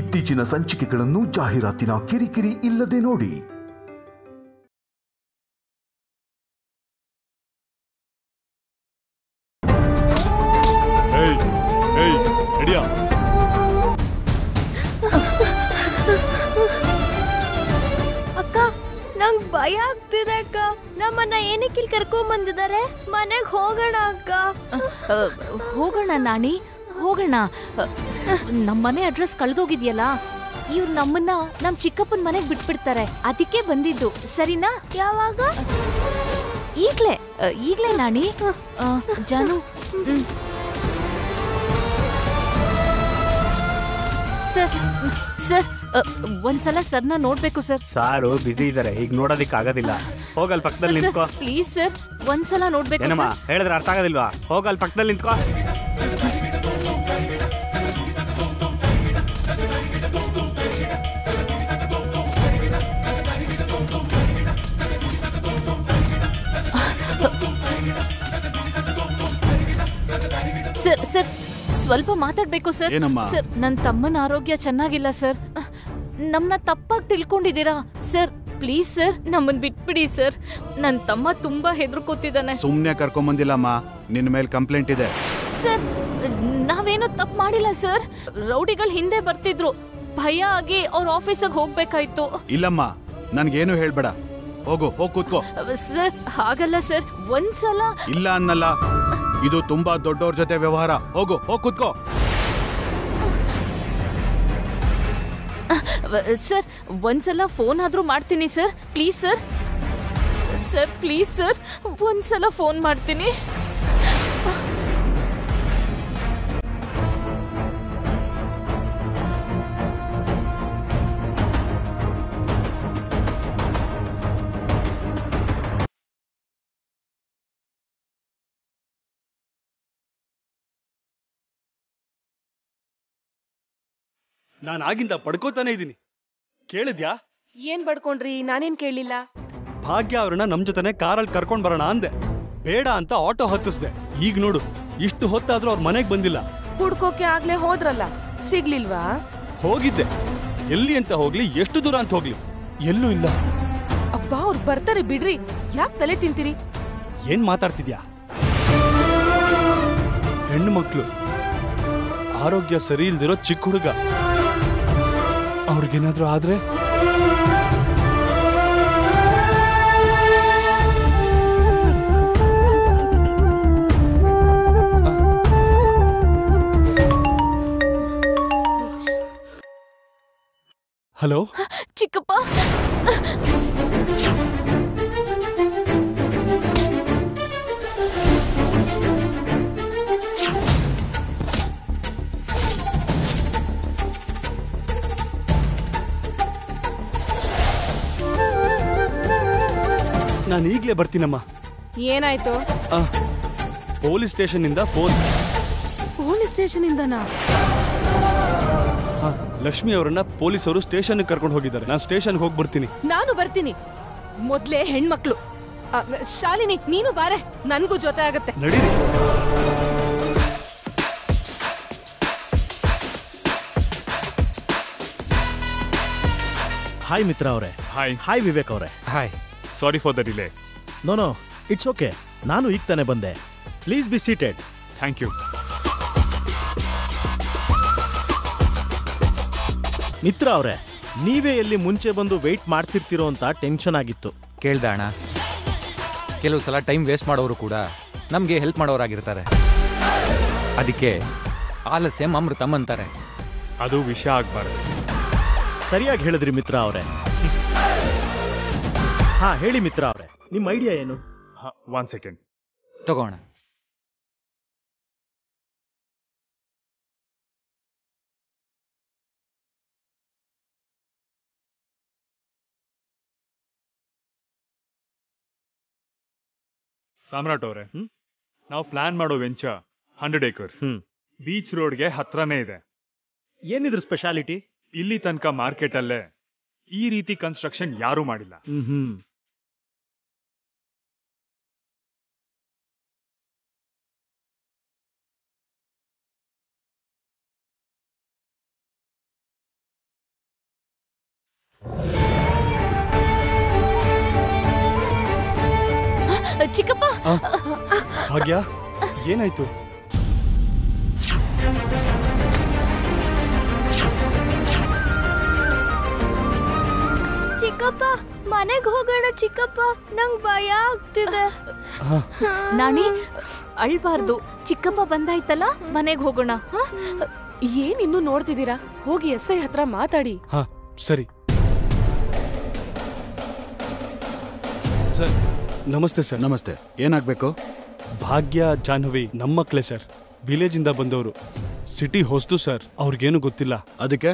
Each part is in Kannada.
ಇತ್ತೀಚಿನ ಸಂಚಿಕೆಗಳನ್ನು ಜಾಹೀರಾತಿನ ಕಿರಿಕಿರಿ ಇಲ್ಲದೆ ನೋಡಿ. ಅಕ್ಕ ನಂಗ್ ಭಯ ಆಗ್ತಿದೆ ಅಕ್ಕ. ನಮ್ಮನ್ನ ಏನಕ್ಕೆ ಇಲ್ಲಿ ಕರ್ಕೊಂಡ್ ಬಂದಿದ್ದಾರೆ? ಮನೆಗ್ ಹೋಗೋಣ ಅಕ್ಕ. ಹೋಗೋಣ ನಾಣಿ ಹೋಗೋಣ. ನಮ್ಮ ನಮ್ಮನೆ ಅಡ್ರೆಸ್ ಕಳೆದೋಗಿದ್ಯಲ್ಲ? ಇವ್ರು ನಮ್ಮನ್ನ ನಮ್ ಚಿಕ್ಕಪ್ಪನ ಮನೆಗ್ ಬಿಟ್ಬಿಡ್ತಾರೆ. ಅದಕ್ಕೆ ಬಂದಿದ್ದು. ಸರಿನಾ? ಯಾವಾಗ? ಈಗ್ಲೇ. ಈಗ್ಲೇ ನಾಣಿ. ಜಾನು. ಸರ್ ಸರ್ ಒಂದ್ಸಲ ಸರ್ನ ನೋಡ್ಬೇಕು ಸರ್. ಸಾರು ಬಿಸಿ ಇದ್ದಾರೆ. ಈಗ ನೋಡೋದಿಕ್ ಆಗೋದಿಲ್ಲ. ಹೋಗಲ್ ಪಕ್ಕದಲ್ಲಿ ನಿಂತ್ಕೋ. Please sir. ಒಂದ್ಸಲ ನೋಡ್ಬೇಕು ಏನಮ್ಮ ಹೇಳಿದ್ರೆ ಅರ್ಥ ಆಗೋದಿಲ್ವಾ? ಹೋಗಲ್ ಪಕ್ಕದಲ್ಲಿ ನಿಂತ್ಕೋ. ಸರ್ ಸ್ವಲ್ಪ ಮಾತಾಡ್ಬೇಕು ಸರ್. ಏನಮ್ಮ? ಸರ್ ನನ್ನ ತಮ್ಮನ ಆರೋಗ್ಯ ಚೆನ್ನಾಗಿಲ್ಲ ಸರ್. ನಮ್ಮನ್ನ ತಪ್ಪಾಗಿ ತಿಳ್ಕೊಂಡಿದ್ದೀರಾ? ಸರ್ ಪ್ಲೀಸ್ ಸರ್ ನಮ್ಮನ್ ಬಿಟ್ಬಿಡಿ ಸರ್. ನನ್ನ ತಮ್ಮ ತುಂಬಾ ಹೆದರ್ಕೋತಿದ್ದಾನೆ. ಸುಮ್ನೆ ಕರ್ಕೊಂಬಂದಿಲ್ಲಮ್ಮ. ನಿನ್ನ ಮೇಲೆ ಕಂಪ್ಲೇಂಟ್ ಇದೆ. ಸರ್ ನಾವೇನು ತಪ್ಪು ಮಾಡಿಲ್ಲ ಸರ್. ರೌಡಿಗಳು ಹಿಂದೆ ಬರ್ತಿದ್ರು. ಭಯ ಆಗಿ ಅವ್ರ ಆಫೀಸಿಗೆ ಹೋಗ್ಬೇಕಾಯ್ತು. ಇಲ್ಲಮ್ಮ ನನ್ಗೇನು ಹೇಳ್ಬೇಡ. ಹೋಗು ಹೋಗ್ ಕೂತ್ಕೋ. ಸರ್ ಹಾಗಲ್ಲ ಸರ್. ಒಂದ್ಸಲ ಇಲ್ಲ ಅನ್ನಲ್ಲ. ಇದು ತುಂಬಾ ದೊಡ್ಡವ್ರ ಜೊತೆ ವ್ಯವಹಾರ. ಹೋಗು, ಹೋಗ್ ಕುತ್ಕೋ. ಸರ್, ಒಂದ್ಸಲ ಫೋನ್ ಆದ್ರೂ ಮಾಡ್ತೀನಿ sir. Please sir. Sir please sir. ಒಂದ್ಸಲ ಫೋನ್ ಮಾಡ್ತೀನಿ. ನಾನು ಆಗಿಂದ ಪಡ್ಕೋತಾನೆ ಇದ್ದೀನಿ ಕೇಳಿದ್ಯಾ? ಏನ್ ಬಡ್ಕೊಂಡ್ರಿ ನಾನೇನ್ ಕೇಳಿಲ್ಲ ಭಾಗ್ಯ ಅವ್ರನ್ನ ನಮ್ ಜೊತೆನೆ ಕಾರಲ್ಲಿ ಕರ್ಕೊಂಡ್ ಬರೋಣ ಅಂದೆ. ಬೇಡ ಅಂತ ಆಟೋ ಹತ್ತಿಸ್ದೆ. ಈಗ ನೋಡು ಇಷ್ಟು ಹೊತ್ತಾದ್ರೂ ಅವ್ರ ಮನೆಗ್ ಬಂದಿಲ್ಲ. ಹುಡ್ಕೋಕೆ ಆಗ್ಲೇ ಹೋದ್ರಲ್ಲ ಸಿಗ್ಲಿಲ್ವಾ? ಹೋಗಿದ್ದೆ. ಎಲ್ಲಿ ಅಂತ ಹೋಗ್ಲಿ ಎಷ್ಟು ದೂರ ಅಂತ ಹೋಗ್ಲಿ. ಎಲ್ಲೂ ಇಲ್ಲ. ಅಪ್ಪ ಅವ್ರು ಬರ್ತಾರೆ ಬಿಡ್ರಿ. ಯಾಕೆ ತಲೆ ತಿಂತೀರಿ? ಏನ್ ಮಾತಾಡ್ತಿದ್ಯಾ? ಹೆಣ್ಣು ಮಕ್ಕಳು ಆರೋಗ್ಯ ಸರಿ ಇಲ್ದಿರೋ ಚಿಕ್ಕ ಹುಡುಗ. ಅವ್ರಿಗೇನಾದ್ರೂ ಆದ್ರೆ? ಹಲೋ? ಚಿಕ್ಕಪ್ಪ. ಈಗ್ಲೇ ಬರ್ತೀನಮ್ಮ. ಏನಾಯ್ತು? ಆ, ಪೊಲೀಸ್ ಸ್ಟೇಷನ್ ಇಂದ ಫೋನ್. ಪೊಲೀಸ್ ಸ್ಟೇಷನ್ ಇಂದನಾ ಹಾ ಲಕ್ಷ್ಮಿ ಅವರನ್ನ ಪೊಲೀಸರು ಸ್ಟೇಷನ್ ಕರ್ಕೊಂಡು ಹೋಗಿದ್ದಾರೆ. ನಾನು ಸ್ಟೇಷನ್ ಹೋಗಿ ಬರ್ತೀನಿ. ನಾನು ಬರ್ತೀನಿ. ಮೊದ್ಲೇ ಹೆಣ್ಮಕ್ಳು. ಶಾಲಿನಿ ನೀನು ಬಾರೆ. ನನ್ಗೂ ಜೊತೆ ಆಗತ್ತೆ. ನಡೀರಿ. ಹಾಯ್ ಮಿತ್ರ ಅವರೇ. ಹಾಯ್ ಹಾಯ್ ವಿವೇಕ್ ಅವರೇ. Hi sorry for the delay no no it's okay ನಾನು ಈಗ ತಾನೆ ಬಂದೆ. Please be seated thank you Mitra ಅವರೇ ನೀವೇ ಎಲ್ಲಿ ಮುಂಚೆ ಬಂದು ವೆಯ್ಟ್ ಮಾಡ್ತಿರ್ತೀರೋ ಅಂತ ಟೆನ್ಷನ್ ಆಗಿತ್ತು. ಕೇಳ್ದ ಅಣ್ಣ. ಕೆಲವು ಸಲ ಟೈಮ್ ವೇಸ್ಟ್ ಮಾಡೋರು ಕೂಡ ನಮಗೆ ಹೆಲ್ಪ್ ಮಾಡೋರಾಗಿರ್ತಾರೆ. ಅದಕ್ಕೆ ಆಲಸ್ಯಂ ಅಮೃತಂ ಅಂತಾರೆ. ಅದು ವಿಷ ಆಗ್ಬಾರ್ದು. ಸರಿಯಾಗಿ ಹೇಳಿದ್ರಿ ಮಿತ್ರ ಅವರೇ. ಹಾ ಹೇಳಿ ಮಿತ್ರ ಅವರೇ. ನಿಮ್ಮ ಐಡಿಯಾ ಏನು? ಒನ್ ಸೆಕೆಂಡ್ ತಗೋಣ. ಸಾಮ್ರಾಟ್ ಅವರೇ ನಾವು ಪ್ಲಾನ್ ಮಾಡೋ ವೆಂಚ ಹಂಡ್ರೆಡ್ ಏಕರ್ಸ್ ಬೀಚ್ ರೋಡ್ಗೆ ಹತ್ರನೇ ಇದೆ. ಏನಿದ್ರು ಸ್ಪೆಷಾಲಿಟಿ ಇಲ್ಲಿ ತನಕ ಮಾರ್ಕೆಟ್ ಅಲ್ಲೇ ಈ ರೀತಿ ಕನ್ಸ್ಟ್ರಕ್ಷನ್ ಯಾರೂ ಮಾಡಿಲ್ಲ. ಚಿಕ್ಕಪ್ಪ! ಭಾಗ್ಯ ಏನಾಯ್ತು? ಚಿಕ್ಕಪ್ಪ ಮನೆಗೆ ಹೋಗೋಣ ಚಿಕ್ಕಪ್ಪ. ನಂಗ್ ಭಯ ಆಗ್ತಿದೆ. ನಾನಿ ಅಳ್ಬಾರ್ದು. ಚಿಕ್ಕಪ್ಪ ಬಂದಾಯ್ತಲ್ಲ ಮನೆಗೆ ಹೋಗೋಣ ಏನ್ ಇನ್ನು ನೋಡ್ತಿದ್ದೀರಾ? ಹೋಗಿ ಎಸ್ ಐ ಹತ್ರ ಮಾತಾಡಿ. ಸರಿ. ಸರ್. ನಮಸ್ತೆ ಸರ್. ನಮಸ್ತೆ. ಏನಾಗಬೇಕು? ಭಾಗ್ಯ ಜಾಹ್ನವಿ ನಮ್ಮ ಮಕ್ಕಳೇ ಸರ್. ವಿಲೇಜಿಂದ ಬಂದವರು. ಸಿಟಿ ಹೊಸ್ತು ಸರ್. ಅವ್ರಿಗೇನು ಗೊತ್ತಿಲ್ಲ. ಅದಕ್ಕೆ?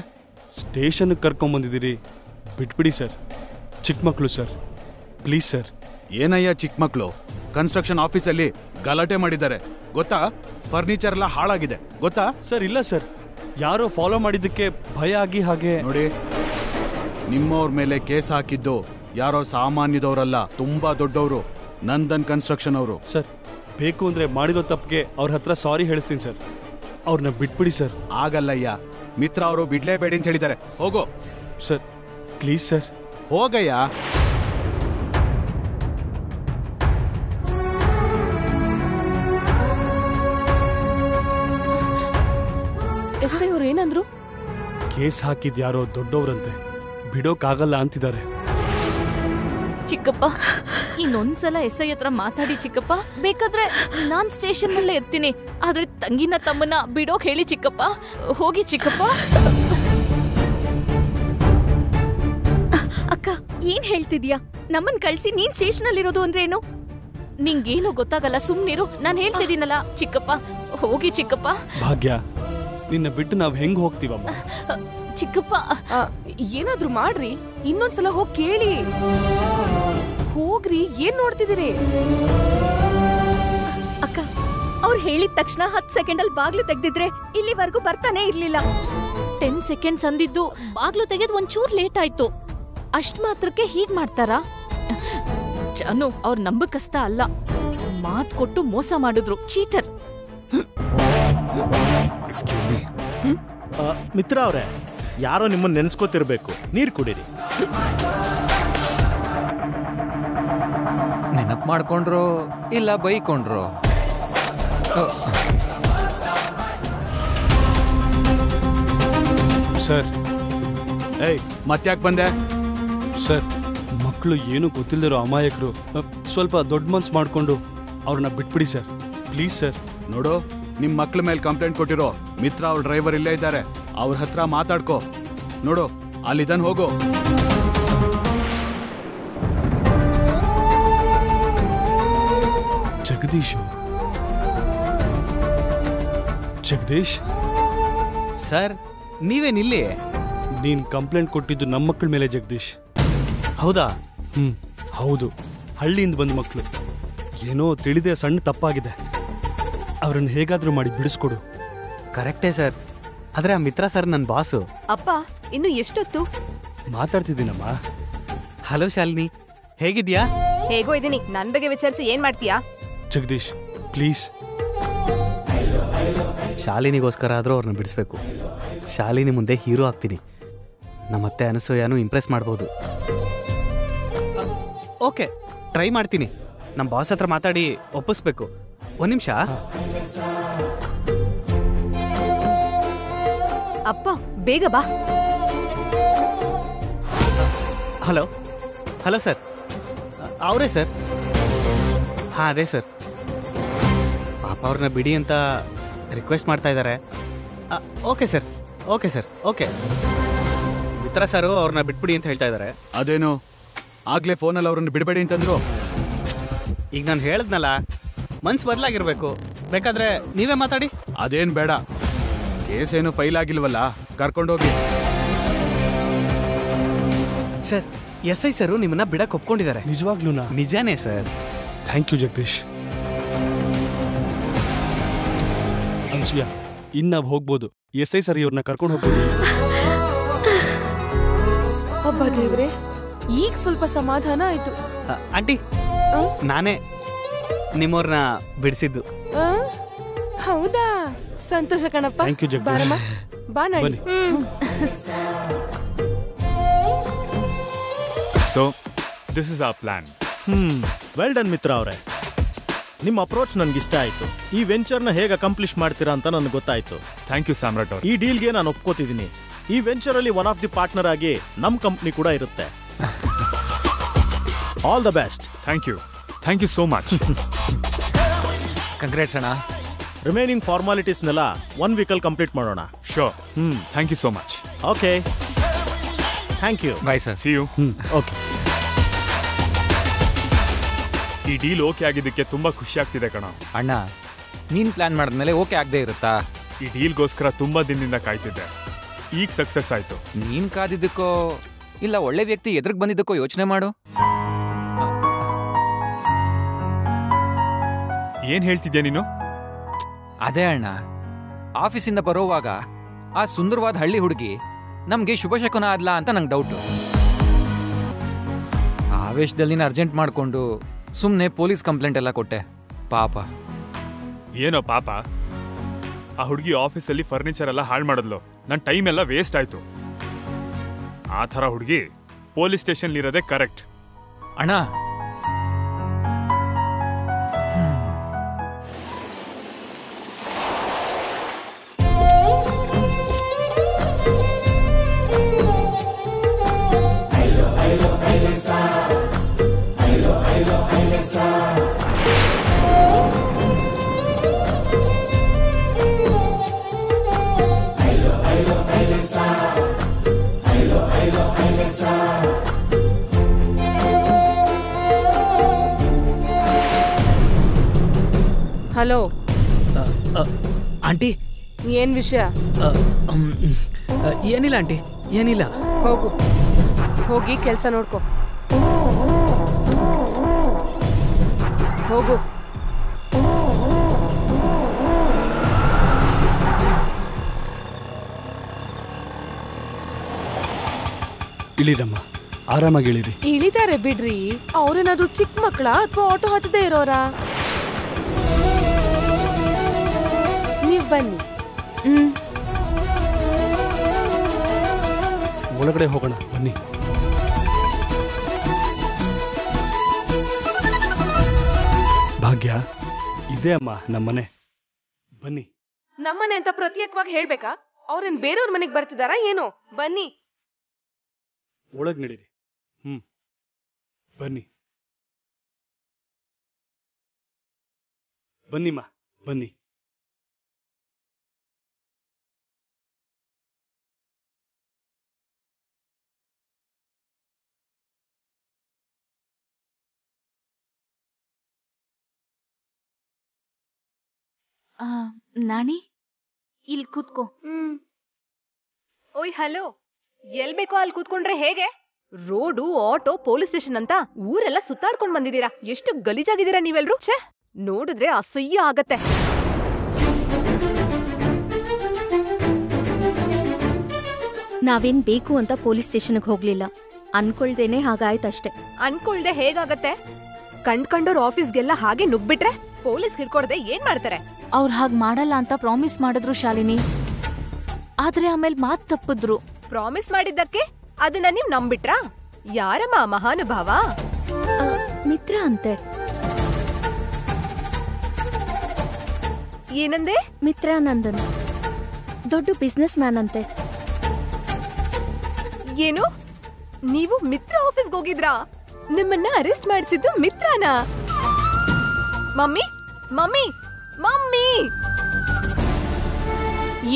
ಸ್ಟೇಷನ್ಗೆ ಕರ್ಕೊಂಬಂದಿದ್ದೀರಿ. ಬಿಟ್ಬಿಡಿ ಸರ್. ಚಿಕ್ಕ ಮಕ್ಕಳು ಸರ್. Please sir. ಏನಯ್ಯ ಚಿಕ್ಕ ಮಕ್ಕಳು? ಕನ್ಸ್ಟ್ರಕ್ಷನ್ ಆಫೀಸಲ್ಲಿ ಗಲಾಟೆ ಮಾಡಿದ್ದಾರೆ. ಗೊತ್ತಾ? ಫರ್ನಿಚರ್ ಎಲ್ಲ ಹಾಳಾಗಿದೆ. ಗೊತ್ತಾ? ಸರ್ ಇಲ್ಲ ಸರ್. ಯಾರೋ ಫಾಲೋ ಮಾಡಿದ್ದಕ್ಕೆ ಭಯ ಆಗಿ ಹಾಗೆ ನೋಡಿ. ನಿಮ್ಮವ್ರ ಮೇಲೆ ಕೇಸ್ ಹಾಕಿದ್ದು ಯಾರೋ ಸಾಮಾನ್ಯದವರಲ್ಲ ತುಂಬಾ ದೊಡ್ಡವರು. ನಂದನ್ ಕನ್ಸ್ಟ್ರಕ್ಷನ್ ಅವರು. ಸರ್ ಬೇಕು ಅಂದ್ರೆ ಮಾಡಿರೋ ತಪ್ಪಿಗೆ ಅವ್ರ ಹತ್ರ ಸಾರಿ ಹೇಳಿಸ್ತೀನಿ ಸರ್. ಅವ್ರನ್ನ ಬಿಟ್ಬಿಡಿ ಸರ್. ಆಗಲ್ಲಯ್ಯ. ಮಿತ್ರ ಅವರು ಬಿಡ್ಲೇಬೇಡಿ ಅಂತ ಹೇಳಿದ್ದಾರೆ. ಹೋಗೋ. Sir please sir. ಹೋಗಯ್ಯ. S I ಅವ್ರು ಏನಂದ್ರು? ಕೇಸ್ ಹಾಕಿದ್ ಯಾರೋ ದೊಡ್ಡವ್ರಂತೆ. ಬಿಡೋಕ್ಕಾಗಲ್ಲ ಅಂತಿದ್ದಾರೆ. ಚಿಕ್ಕಪ್ಪ. ಇನ್ನೊಂದ್ಸಲ ಎಸ್ ಐ ಹತ್ರ ಮಾತಾಡಿ ಚಿಕ್ಕಪ್ಪ. ಬೇಕಾದ್ರೆ ನಾನ್ ಸ್ಟೇಷನ್ ನಲ್ಲೇ ಇರ್ತೀನಿ. ಆದ್ರೆ ತಂಗಿನ ತಮ್ಮನ ಬಿಡೋಕ್ ಹೇಳಿ ಚಿಕ್ಕಪ್ಪ. ಹೋಗಿ ಚಿಕ್ಕಪ್ಪ. ಅಕ್ಕ ಏನ್ ಹೇಳ್ತಿದ್ಯಾ? ನಮ್ಮನ್ ಕಳ್ಸಿ ನೀನ್ ಸ್ಟೇಷನ್ ಅಲ್ಲಿ ಇರೋದು ಅಂದ್ರೆ ಏನು? ನಿಂಗೇನು ಗೊತ್ತಾಗಲ್ಲ ಸುಮ್ನಿರು. ನಾನ್ ಹೇಳ್ತಿದ್ದೀನಲ್ಲ ಚಿಕ್ಕಪ್ಪ. ಹೋಗಿ ಚಿಕ್ಕಪ್ಪ. ಭಾಗ್ಯ ನಿನ್ನ ಬಿಟ್ಟು ನಾವ್ ಹೆಂಗ್ ಹೋಗ್ತೀವಮ್ಮ? ಚಿಕ್ಕಪ್ಪ ಆ, ಏನಾದ್ರೂ ಮಾಡ್ರಿ. ಇನ್ನೊಂದ್ಸಲ ಹೋಗ್ ಕೇಳಿ. ಹೋಗ್ರಿ ಏನ್ ನೋಡ್ತಿದ್ದೀರಿ? ಅಕ್ಕ ಅವ್ರು ಹೇಳಿದ ತಕ್ಷಣ ಹತ್ ಸೆಕೆಂಡ್ ಅಲ್ಲಿ ಬಾಗ್ಲು ತೆಗ್ದಿದ್ರೆ ಇಲ್ಲಿವರೆಗೂ ಬರ್ತಾನೆ ಇರ್ಲಿಲ್ಲ. ಟೆನ್ ಸೆಕೆಂಡ್ಸ್ ಅಂದಿದ್ದು ಬಾಗ್ಲು ತೆಗೆದ್ ಒಂಚೂರ್ ಲೇಟ್ ಆಯ್ತು. ಅಷ್ಟ್ ಮಾತ್ರಕ್ಕೆ ಹೀಗ್ ಮಾಡ್ತಾರಾ? ಚನು ಅವ್ರ ನಂಬಕಸ್ತ ಅಲ್ಲ. ಮಾತ್ ಕೊಟ್ಟು ಮೋಸ ಮಾಡಿದ್ರು. ಚೀಟರ್. ಮಿತ್ರ ಅವರೇ ಯಾರೋ ನಿಮ್ಮನ್ನು ನೆನ್ಸ್ಕೋತಿರ್ಬೇಕು. ನೀರು ಕುಡೀರಿ. ನೆನಪು ಮಾಡ್ಕೊಂಡ್ರು ಇಲ್ಲ ಬೈಕೊಂಡ್ರೋ? ಸರ್. ಏಯ್ ಮತ್ತ್ಯಾಕೆ ಬಂದೆ? ಸರ್ ಮಕ್ಕಳು ಏನು ಗೊತ್ತಿಲ್ಲದಿರೋ ಅಮಾಯಕರು ಸ್ವಲ್ಪ ದೊಡ್ಡ ಮನ್ಸು ಮಾಡಿಕೊಂಡು ಅವ್ರನ್ನ ಬಿಟ್ಬಿಡಿ ಸರ್. Please sir. ನೋಡು ನಿಮ್ಮ ಮಕ್ಳ ಮೇಲೆ ಕಂಪ್ಲೇಂಟ್ ಕೊಟ್ಟಿರೋ ಮಿತ್ರ ಅವ್ರ ಡ್ರೈವರ್ ಇಲ್ಲೇ ಇದ್ದಾರೆ. ಅವ್ರ ಹತ್ರ ಮಾತಾಡ್ಕೋ. ನೋಡು ಅಲ್ಲಿದನ್ ಹೋಗು. ಜಗದೀಶ್ ಜಗದೀಶ್? ಸರ್ ನೀವೇನಿಲ್ಲಿ ನೀನ್ ಕಂಪ್ಲೇಂಟ್ ಕೊಟ್ಟಿದ್ದು ನಮ್ಮ ಮಕ್ಕಳ ಮೇಲೆ ಜಗದೀಶ್. ಹೌದಾ? ಹ್ಮ್ ಹೌದು. ಹಳ್ಳಿಯಿಂದ ಬಂದ ಮಕ್ಕಳು ಏನೋ ತಿಳಿದೆ ಸಣ್ಣ ತಪ್ಪಾಗಿದೆ. ಅವರನ್ನು ಹೇಗಾದರೂ ಮಾಡಿ ಬಿಡಿಸ್ಕೊಡು. ಕರೆಕ್ಟೇ ಸರ್. ಆದ್ರೆ ಆ ಮಿತ್ರ ಸರ್ ನನ್ನ ಬಾಸು. ಅಪ್ಪ ಇನ್ನು ಎಷ್ಟೊತ್ತು? ಮಾತಾಡ್ತಿದ್ದೀನಮ್ಮ. ಹಲೋ ಶಾಲಿನಿ ಹೇಗಿದ್ಯಾ ಹೇಗೋ ಇದೀನಿ ನನ್ ಬಗ್ಗೆ ವಿಚಾರಿಸಿ ಏನ್ ಮಾಡ್ತೀಯಾ? ಜಗದೀಶ್ ಪ್ಲೀಸ್. ಶಾಲಿನಿಗೋಸ್ಕರ ಆದರೂ ಅವ್ರನ್ನ ಬಿಡಿಸ್ಬೇಕು. ಶಾಲಿನಿ ಮುಂದೆ ಹೀರೋ ಆಗ್ತೀನಿ. ನಮ್ಮತ್ತೆ ಅನಸೂಯನೂ ಇಂಪ್ರೆಸ್ ಮಾಡ್ಬೋದು. ಓಕೆ ಟ್ರೈ ಮಾಡ್ತೀನಿ. ನಮ್ಮ ಬಾಸ್ ಹತ್ರ ಮಾತಾಡಿ ಒಪ್ಪಿಸ್ಬೇಕು. ಒಂದು ನಿಮಿಷ. ಅಪ್ಪ ಬೇಗ ಬಾ. ಹಲೋ? Hello sir. ಅವರೇ ಸರ್? ಹಾಂ ಅದೇ ಸರ್. ಪಾಪ ಅವ್ರನ್ನ ಬಿಡಿ ಅಂತ ರಿಕ್ವೆಸ್ಟ್ ಮಾಡ್ತಾ ಇದ್ದಾರೆ. Okay sir. Okay sir. Okay. Mitra sir ಅವ್ರನ್ನ ಬಿಟ್ಬಿಡಿ ಅಂತ ಹೇಳ್ತಾ ಇದ್ದಾರೆ. ಅದೇನು? ಆಗ್ಲೇ ಫೋನಲ್ಲಿ ಅವ್ರನ್ನ ಬಿಡಬೇಡಿ ಅಂತಂದ್ರು? ಈಗ ನಾನು ಹೇಳಿದ್ನಲ್ಲ ಮನ್ಸು ಬದಲಾಗಿರ್ಬೇಕು. ಬೇಕಾದ್ರೆ ನೀವೇ ಮಾತಾಡಿ. ಅದೇನು ಬೇಡ. ಕೇಸ್ ಏನು ಫೈಲ್ ಆಗಿಲ್ವಲ್ಲ? ಕರ್ಕೊಂಡೋಗಿ. ಸರ್ ಎಸ್ ಐ ಸರ್ ನಿಮ್ಮನ್ನ ಬಿಡಕ್ಕೆ ಒಪ್ಕೊಂಡಿದ್ದಾರೆ. ನಿಜವಾಗ್ಲೂನಾ ನಿಜಾನೇ sir. Thank you Jagadish. Anasuya ಇನ್ನು ನಾವು ಹೋಗ್ಬೋದು. ಎಸ್ ಐ ಸರ್ ಇವ್ರನ್ನ ಕರ್ಕೊಂಡು ಹೋಗ್ಬೋದು. ದೇವ್ರೆ ಈಗ ಸ್ವಲ್ಪ ಸಮಾಧಾನ ಆಯ್ತು. ಆಂಟಿ ನಾನೇ ನಿಮ್ಮವ್ರನ್ನ ಬಿಡಿಸಿದ್ದು. ಆ? ಹೌದಾ? ಸಂತೋಷ ಕಣಪ್ಪ. ಸೊ ದಿಸ್ ಇಸ್ ಬಾರಮ್ಮ. ಬಾ ಬನ್ನಿ. So, this is our plan. Hmm. Well done Mitra ಅವರೇ. ನಿಮ್ಮ ಅಪ್ರೋಚ್ ನನ್ಗೆ ಇಷ್ಟ ಆಯ್ತು. ಈ ವೆಂಚರ್ನ ಹೇಗೆ ಅಕಂಪ್ಲಿಷ್ ಮಾಡ್ತೀರಾ ಅಂತ ನನಗೆ ಗೊತ್ತಾಯ್ತು. ಥ್ಯಾಂಕ್ ಯು ಸಾಮ್ರಾಟ್ ಅವ್ರೆ. ಈ ಡೀಲ್ಗೆ ನಾನು ಒಪ್ಕೋತಿದ್ದೀನಿ. ಈ ವೆಂಚರ್ ಅಲ್ಲಿ ಒನ್ ಆಫ್ ದಿ ಪಾರ್ಟ್ನರ್ ಆಗಿ ನಮ್ಮ ಕಂಪ್ನಿ ಕೂಡ ಇರುತ್ತೆ. All the best thank you thank you so much congrats ಅಣ್ಣ. ರಿಮೈನಿಂಗ್ ಫಾರ್ಮಾಲಿಟೀಸ್ನೆಲ್ಲ ಒನ್ ವೀಕಲ್ ಕಂಪ್ಲೀಟ್ ಮಾಡೋಣ. Sure hmm. Thank you so much okay thank you bye sir see you hmm. Okay ಈ ಡೀಲ್ ಓಕೆ ಆಗಿದ್ದಕ್ಕೆ ತುಂಬ ಖುಷಿ ಆಗ್ತಿದೆ ಕಣ. ಅಣ್ಣ ನೀನ್ ಪ್ಲಾನ್ ಮಾಡಿದ್ಮೇಲೆ ಓಕೆ ಆಗದೆ ಇರುತ್ತಾ? ಈ ಡೀಲ್ಗೋಸ್ಕರ ತುಂಬಾ ದಿನದಿಂದ ಕಾಯ್ತಿದ್ದೆ. ಈಗ ಸಕ್ಸಸ್ ಆಯ್ತು. ನೀನ್ ಕಾದಿದ್ದಕ್ಕೋ ಇಲ್ಲ ಒಳ್ಳೆ ವ್ಯಕ್ತಿ ಎದುರಿಗೆ ಬಂದಿದ್ದಕ್ಕೋ ಯೋಚನೆ ಮಾಡು. ಏನ್ ಹೇಳ್ತಿದ್ಯಾ ನೀನು? ಅದೇ ಅಣ್ಣ. ಆಫೀಸಿಂದ ಬರೋವಾಗ ಆ ಸುಂದರವಾದ ಹಳ್ಳಿ ಹುಡುಗಿ ನಮಗೆ ಶುಭಶಕುನ ಆದ್ಲಾ ಅಂತ ನಂಗೆ ಡೌಟು ಆವೇಶದಲ್ಲಿ ಅರ್ಜೆಂಟ್ ಮಾಡಿಕೊಂಡು ಸುಮ್ಮನೆ ಪೊಲೀಸ್ ಕಂಪ್ಲೇಂಟ್ ಎಲ್ಲ ಕೊಟ್ಟೆ. ಪಾಪ. ಏನೋ ಪಾಪ? ಆ ಹುಡುಗಿ ಆಫೀಸಲ್ಲಿ ಫರ್ನಿಚರ್ ಎಲ್ಲ ಹಾಳು ಮಾಡಿದ್ಲು. ನನ್ನ ಟೈಮ್ ಎಲ್ಲ ವೇಸ್ಟ್ ಆಯ್ತು. ಆ ಥರ ಹುಡುಗಿ ಪೊಲೀಸ್ ಸ್ಟೇಷನ್ ಇರೋದೇ ಕರೆಕ್ಟ್ ಅಣ್ಣ ಹಲೋ. ಆಂಟಿ. ಏನ್ ವಿಷಯ? ಏನಿಲ್ಲ ಆಂಟಿ ಏನಿಲ್ಲ. ಹೋಗು. ಹೋಗಿ ಕೆಲಸ ನೋಡ್ಕೋ. ಹೋಗು. ಇಳಿರಮ್ಮ ಆರಾಮಾಗಿ ಇಳಿರಿ. ಇಳಿತಾರೆ ಬಿಡ್ರಿ. ಅವ್ರೇನಾದ್ರೂ ಚಿಕ್ಕ ಮಕ್ಕಳ ಅಥವಾ ಆಟೋ ಹತ್ತದೇ ಇರೋರಾ? ಬನ್ನಿ. ಹ್ಮ್. ಒಳಗಡೆ ಹೋಗೋಣ ಬನ್ನಿ. ಭಾಗ್ಯ ಇದೇ ಅಮ್ಮ ನಮ್ಮನೆ. ಬನ್ನಿ. ನಮ್ಮನೆ ಅಂತ ಪ್ರತ್ಯೇಕವಾಗಿ ಹೇಳ್ಬೇಕಾ? ಅವ್ರೇನ್ ಬೇರೆಯವ್ರ ಮನೆಗೆ ಬರ್ತಿದಾರಾ ಏನೋ? ಬನ್ನಿ. ಒಳಗ್ ನಡೀರಿ. ಹ್ಮ್. ಬನ್ನಿ. ಬನ್ನಿಮ್ಮ ಬನ್ನಿ. ಆ, ನಾಣಿ ಇಲ್ಲಿ ಕೂತ್ಕೋ. ಹ್ಮ್. ಓಯ್ ಹಲೋ. ಎಲ್ ಬೇಕೋ ಅಲ್ಲಿ ಕೂತ್ಕೊಂಡ್ರೆ ಹೇಗೆ? ರೋಡು ಆಟೋ ಪೊಲೀಸ್ ಸ್ಟೇಷನ್ ಅಂತ ಊರೆಲ್ಲ ಸುತ್ತಾಡ್ಕೊಂಡ್ ಬಂದಿದ್ದೀರಾ. ಎಷ್ಟು ಗಲೀಜಾಗಿದ್ದೀರಾ ನೀವೆಲ್ರು? ಛೇ ನೋಡಿದ್ರೆ ಅಸಹ್ಯ ಆಗತ್ತೆ. ನಾವೇನ್ ಬೇಕು ಅಂತ ಪೊಲೀಸ್ ಸ್ಟೇಷನ್ಗೆ ಹೋಗ್ಲಿಲ್ಲ. ಅನ್ಕೊಳ್ದೇನೆ ಹಾಗಾಯ್ತಷ್ಟೆ ಅನ್ಕೊಳ್ದೆ ಹೇಗಾಗತ್ತೆ? ಕಂಡ್ಕಂಡೋರ್ ಆಫೀಸ್ಗೆಲ್ಲ ಹಾಗೆ ನುಗ್ಬಿಟ್ರೆ ಪೊಲೀಸ್ ಹಿಡ್ಕೊಡ್ದೆ ಏನ್ ಮಾಡ್ತಾರೆ? ಅವ್ರು ಹಾಗೆ ಮಾಡಲ್ಲ ಅಂತ ಪ್ರಾಮಿಸ್ ಮಾಡಿದ್ರು ಶಾಲಿನಿ. ಆದ್ರೆ ಆಮೇಲೆ ಮಾತ್ ತಪ್ಪಿದ್ರು. ಪ್ರಾಮಿಸ್ ಮಾಡಿದ್ದಕ್ಕೆ? ಅದನ್ನ ನೀವ್ ನಂಬಿಟ್ರಾ? ಯಾರಮ್ಮ ಆ ಮಹಾನುಭಾವ? ಮಿತ್ರ ಅಂತೆ. ಏನಂದೆ? ಮಿತ್ರ ನಂದನ್. ದೊಡ್ಡ ಬಿಸ್ನೆಸ್ ಮ್ಯಾನ್ ಅಂತೆ. ಏನು? ನೀವು ಮಿತ್ರ ಆಫೀಸ್ಗೆ ಹೋಗಿದ್ರಾ? ನಿಮ್ಮನ್ನ ಅರೆಸ್ಟ್ ಮಾಡಿಸಿದ್ದು ಮಿತ್ರನಾ? Mummy mummy! ಮಮ್ಮಿ!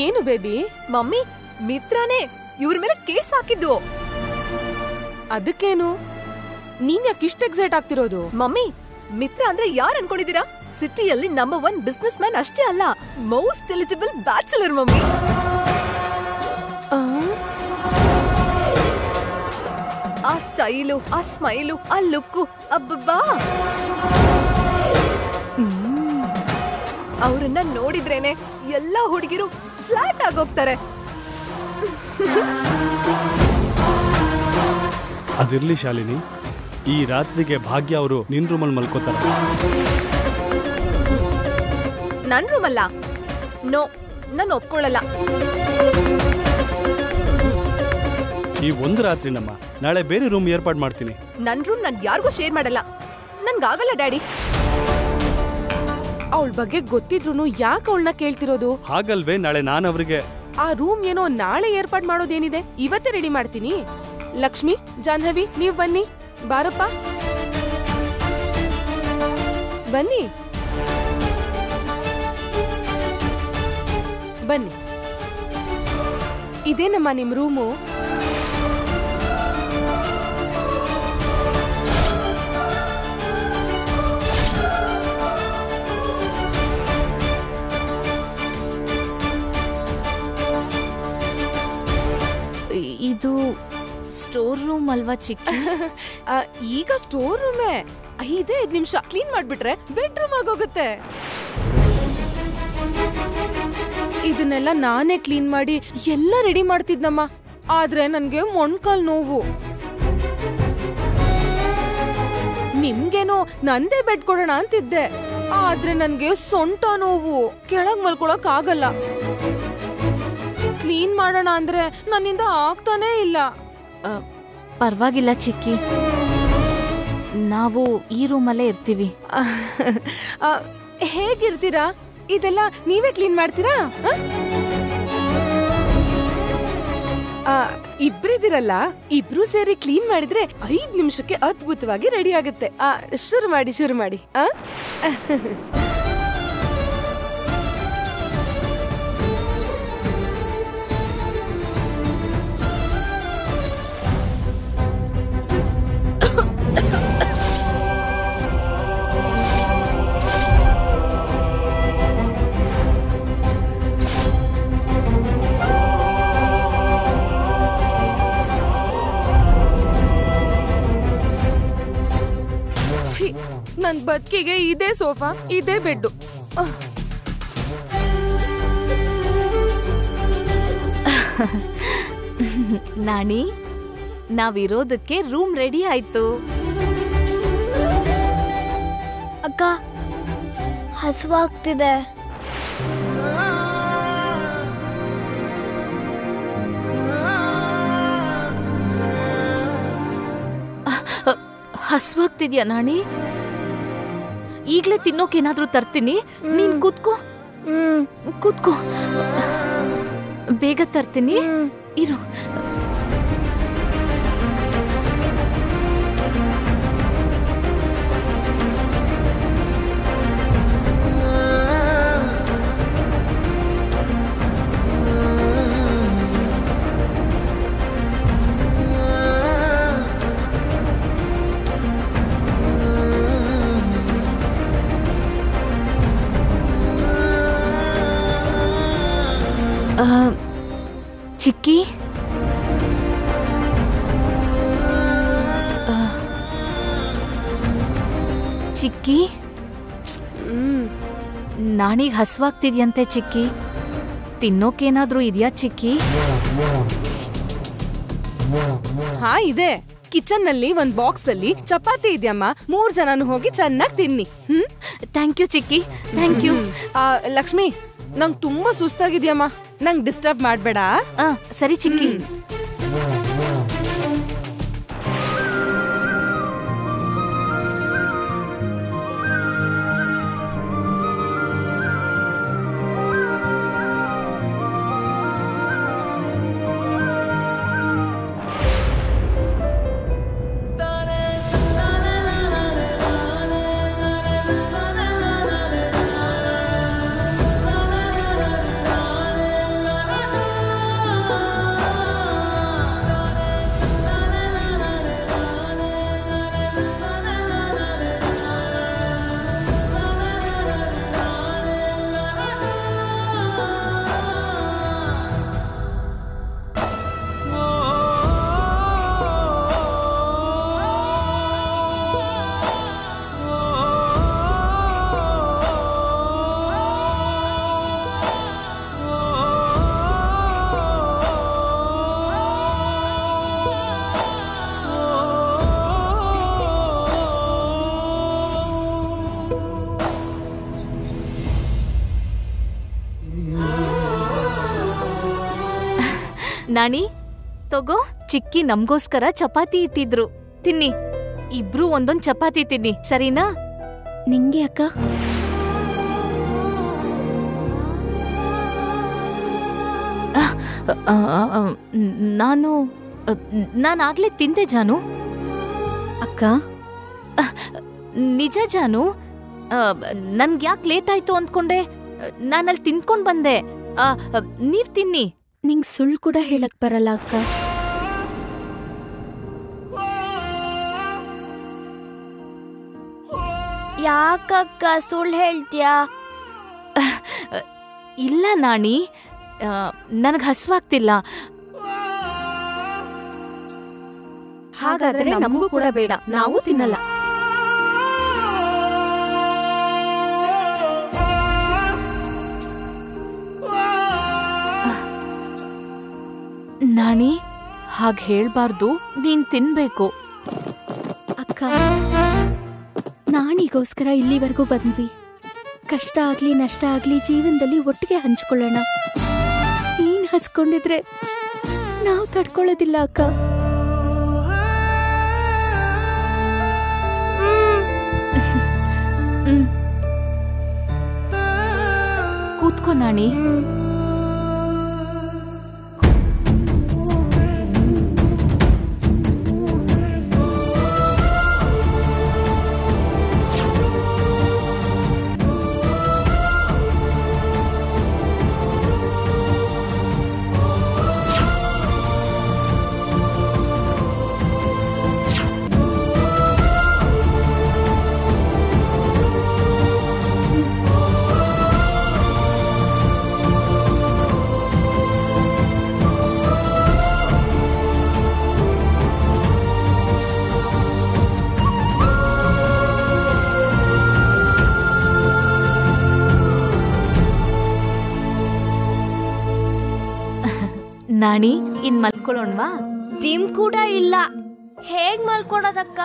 ಏನು ಬೇಬಿ? ಮಮ್ಮಿ ಮಿತ್ರನೇ ಇವ್ರ ಮೇಲೆ ಕೇಸ್ ಹಾಕಿದ್ದು. ಅದಕ್ಕೇನು? ನೀನ್ ಯಾಕೆ ಇಷ್ಟ ಎಕ್ಸೈಟ್ ಆಗ್ತಿರೋದು? ಮಮ್ಮಿ ಮಿತ್ರ ಅಂದ್ರೆ ಯಾರ್ ಅನ್ಕೊಂಡಿದೀರಾ ಸಿಟಿಯಲ್ಲಿ ನಂಬರ್ ಒನ್ ಬಿಸ್ನೆಸ್ ಮ್ಯಾನ್ ಅಷ್ಟೇ ಅಲ್ಲ ಮೋಸ್ಟ್ ಎಲಿಜಿಬಲ್ ಬ್ಯಾಚುಲರ್ ಮಮ್ಮಿ. ಆ? ಸ್ಟೈಲು ಆ ಸ್ಮೈಲು ಆ ಲುಕ್ಕು ಅಬ್ಬಬ್ಬಾ! ಅವರನ್ನ ನೋಡಿದ್ರೇನೆ ಎಲ್ಲ ಹುಡುಗಿರು ಫ್ಲಾಟ್ ಆಗೋಗ್ತಾರೆ. ಅದಿರ್ಲಿ ಶಾಲಿನಿ ಈ ರಾತ್ರಿಗೆ ಭಾಗ್ಯ ಅವರು ನಿನ್ ರೂಮಲ್ಲಿ ಮಲ್ಕೋತಾರೆ. ನನ್ ರೂಮಲ್ಲ? ನೋ ನಾನು ಒಪ್ಕೊಳ್ಳಲ್ಲ ಈ ಒಂದು ರಾತ್ರಿ ನಮ್ಮ ನಾಳೆ ಬೇರೆ ರೂಮ್ ಏರ್ಪಾಡು ಮಾಡ್ತೀನಿ. ನನ್ ರೂಮ್ ನಾನು ಯಾರಿಗೂ ಶೇರ್ ಮಾಡಲ್ಲ. ನನ್ಗಾಗಲ್ಲ ಡ್ಯಾಡಿ. ಅವಳ ಬಗ್ಗೆ ಗೊತ್ತಿದ್ರು ಯಾಕೆ ಅವಳನ್ನ ಕೇಳ್ತಿರೋದು? ಹಾಗಲ್ವೇ ನಾಳೆ ನಾನು ಅವ್ರಿಗೆ ಆ ರೂಮ್ ಏನೋ ನಾಳೆ ಏರ್ಪಾಡ್ ಮಾಡೋದೇನಿದೆ? ಇವತ್ತೇ ರೆಡಿ ಮಾಡ್ತೀನಿ. ಲಕ್ಷ್ಮಿ ಜಾಹ್ನವಿ ನೀವ್ ಬನ್ನಿ. ಬಾರಪ್ಪ. ಬನ್ನಿ. ಬನ್ನಿ. ಇದೇನಮ್ಮ ನಿಮ್ ರೂಮು? ಸ್ಟೋರ್ ರೂಮ್ ಅಲ್ವಾ ಚಿಕ್ಕ? ಈಗ ಸ್ಟೋರ್ ರೂಮೇ? ಐದೇ ನಿಮಿಷ ಕ್ಲೀನ್ ಮಾಡ್ಬಿಟ್ರೆ ಬೆಡ್ರೂಮ್ ಆಗೋಗುತ್ತೆ. ಇದನ್ನೆಲ್ಲ ನಾನೇ ಕ್ಲೀನ್ ಮಾಡಿ ಎಲ್ಲ ರೆಡಿ ಮಾಡ್ತಿದ್ನಮ್ಮ. ಆದ್ರೆ ನನ್ಗೆ ಮೊಣ್ಕಾಲ್ ನೋವು. ನಿಮ್ಗೇನೋ ನಂದೇ ಬೆಡ್ ಕೊಡೋಣ ಅಂತಿದ್ದೆ. ಆದ್ರೆ ನನ್ಗೆ ಸೊಂಟ ನೋವು. ಕೆಳಗ್ ಮಲ್ಕೊಳಕ್ ಆಗಲ್ಲ. ಕ್ಲೀನ್ ಮಾಡೋಣ ಅಂದ್ರೆ ನನ್ನಿಂದ ಆಗ್ತಾನೇ ಇಲ್ಲ. ಪರ್ವಾಗಿಲ್ಲ ಚಿಕ್ಕಿ. ನಾವು ಈ ರೂಮಲ್ಲೇ ಇರ್ತೀವಿ. ಹೇಗಿರ್ತೀರಾ? ಇದೆಲ್ಲ ನೀವೇ ಕ್ಲೀನ್ ಮಾಡ್ತೀರಾ? ಇಬ್ರಿದಿರಲ್ಲ, ಇಬ್ರು ಸೇರಿ ಕ್ಲೀನ್ ಮಾಡಿದ್ರೆ ಐದ್ ನಿಮಿಷಕ್ಕೆ ಅದ್ಭುತವಾಗಿ ರೆಡಿ ಆಗುತ್ತೆ. ಶುರು ಮಾಡಿ ಶುರು ಮಾಡಿ. ಆ? ನನ್ ಬದುಕಿಗೆ ಇದೇ ಸೋಫಾ ಇದೇ ಬೆಡ್ಡು. ನಾಣಿ ನಾವಿರೋದಕ್ಕೆ ರೂಮ್ ರೆಡಿ ಆಯ್ತು. ಅಕ್ಕ ಹಸುವಾಗ್ತಿದೆ ಹಸುವಾಗ್ತಿದ್ಯಾ ನಾಣಿ? ಈಗ್ಲೇ ತಿನ್ನೋಕೇನಾದ್ರೂ ತರ್ತೀನಿ. ನೀನ್ ಕೂತ್ಕೋ. ಕೂತ್ಕೋ. ಬೇಗ ತರ್ತೀನಿ. ಇರು. ಚಿಕ್ಕಿ? ನಾನೀಗ ಹಸ್ವಾಗ್ತಿದ್ಯಂತೆ ಚಿಕ್ಕಿ. ತಿನ್ನೋಕೇನಾದ್ರೂ ಇದೆಯಾ ಚಿಕ್ಕಿ? ಹಾ ಇದೆ. ಕಿಚನ್ನಲ್ಲಿ ಒಂದ್ ಬಾಕ್ಸ್ ಅಲ್ಲಿ ಚಪಾತಿ ಇದೆಯಮ್ಮ. ಮೂರ್ ಜನನು ಹೋಗಿ ಚೆನ್ನಾಗಿ ತಿನ್ನಿ. ಹ್ಮ್? Thank you chikki. Thank you. Lakshmi ನಂಗ್ ತುಂಬಾ ಸುಸ್ತಾಗಿದ್ಯಮ್ಮ. ನಂಗ್ ಡಿಸ್ಟರ್ಬ್ ಮಾಡ್ಬೇಡ. ಸರಿ ಚಿಕ್ಕಿ. ನಾಣಿ? ತಗೋ ಚಿಕ್ಕಿ ನಮ್ಗೋಸ್ಕರ ಚಪಾತಿ ಇಟ್ಟಿದ್ರು. ತಿನ್ನಿ. ಇಬ್ರು ಒಂದೊಂದ್ ಚಪಾತಿ ತಿನ್ನಿ. ಸರಿನಾ? ನಿಂಗೆ ಅಕ್ಕ? ನಾನು ನಾನು ನಾನಾಗ್ಲೇ ತಿಂದೆ ಜಾನು. ಅಕ್ಕ? ನಿಜ ಜಾನು? ನನ್ಗೆ ಯಾಕೆ ಲೇಟ್ ಆಯ್ತು ಅಂದ್ಕೊಂಡೆ. ನಾನಲ್ಲಿ ತಿನ್ಕೊಂಡ್ ಬಂದೆ. ನೀವು ತಿನ್ನಿ. ನಿಂಗ್ ಸುಳ್ಳು ಕೂಡ ಹೇಳಕ್ ಬರಲ್ಲ ಅಕ್ಕ. ಯಾಕಕ್ಕ ಸುಳ್ಳು ಹೇಳ್ತೀಯಾ? ಇಲ್ಲ ನಾಣಿ. ನನಗೆ ಹಸುವಾಗ್ತಿಲ್ಲ. ಹಾಗಾದ್ರೆ ನಮಗೂ ಕೂಡ ಬೇಡ. ನಾವು ತಿನ್ನಲ್ಲ. ಹಾಗೆ ಹೇಳ್ಬಾರ್ದು ನೀನ್ ತಿನ್ಬೇಕು. ಅಕ್ಕ ನಾಣಿಗೋಸ್ಕರ ಇಲ್ಲಿವರೆಗೂ ಬಂದ್ವಿ. ಕಷ್ಟ ಆಗ್ಲಿ ನಷ್ಟ ಆಗ್ಲಿ ಜೀವನದಲ್ಲಿ ಒಟ್ಟಿಗೆ ಹಂಚ್ಕೊಳ್ಳೋಣ. ನೀನ್ ಹಸ್ಕೊಂಡಿದ್ರೆ ನಾವು ತಡ್ಕೊಳ್ಳೋದಿಲ್ಲ ಅಕ್ಕ. ಕೂತ್ಕೋ ನಾಣಿ. ನಾಣಿ ಇನ್ ಮಲ್ಕೊಳ್ಳೋಣ್ವಾ ಟೀಮ್ ಕೂಡ ಇಲ್ಲ. ಹೇಗ್ ಮಲ್ಕೊಡೋದಕ್ಕ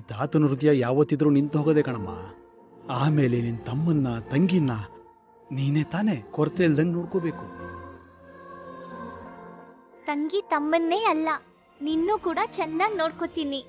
ಈ ತಾತನ ಹೃದಯ ಯಾವತ್ತಿದ್ರೂ ನಿಂತು ಹೋಗೋದೇ ಕಣಮ್ಮ. ಆಮೇಲೆ ನಿನ್ ತಮ್ಮನ್ನ ತಂಗಿನ ನೀನೇ ತಾನೇ ಕೊರತೆ ಇಲ್ದಂಗೆ ನೋಡ್ಕೋಬೇಕು. ತಂಗಿ ತಮ್ಮನ್ನೇ ಅಲ್ಲ, ನಿನ್ನೂ ಕೂಡ ಚೆನ್ನಾಗಿ ನೋಡ್ಕೋತೀನಿ.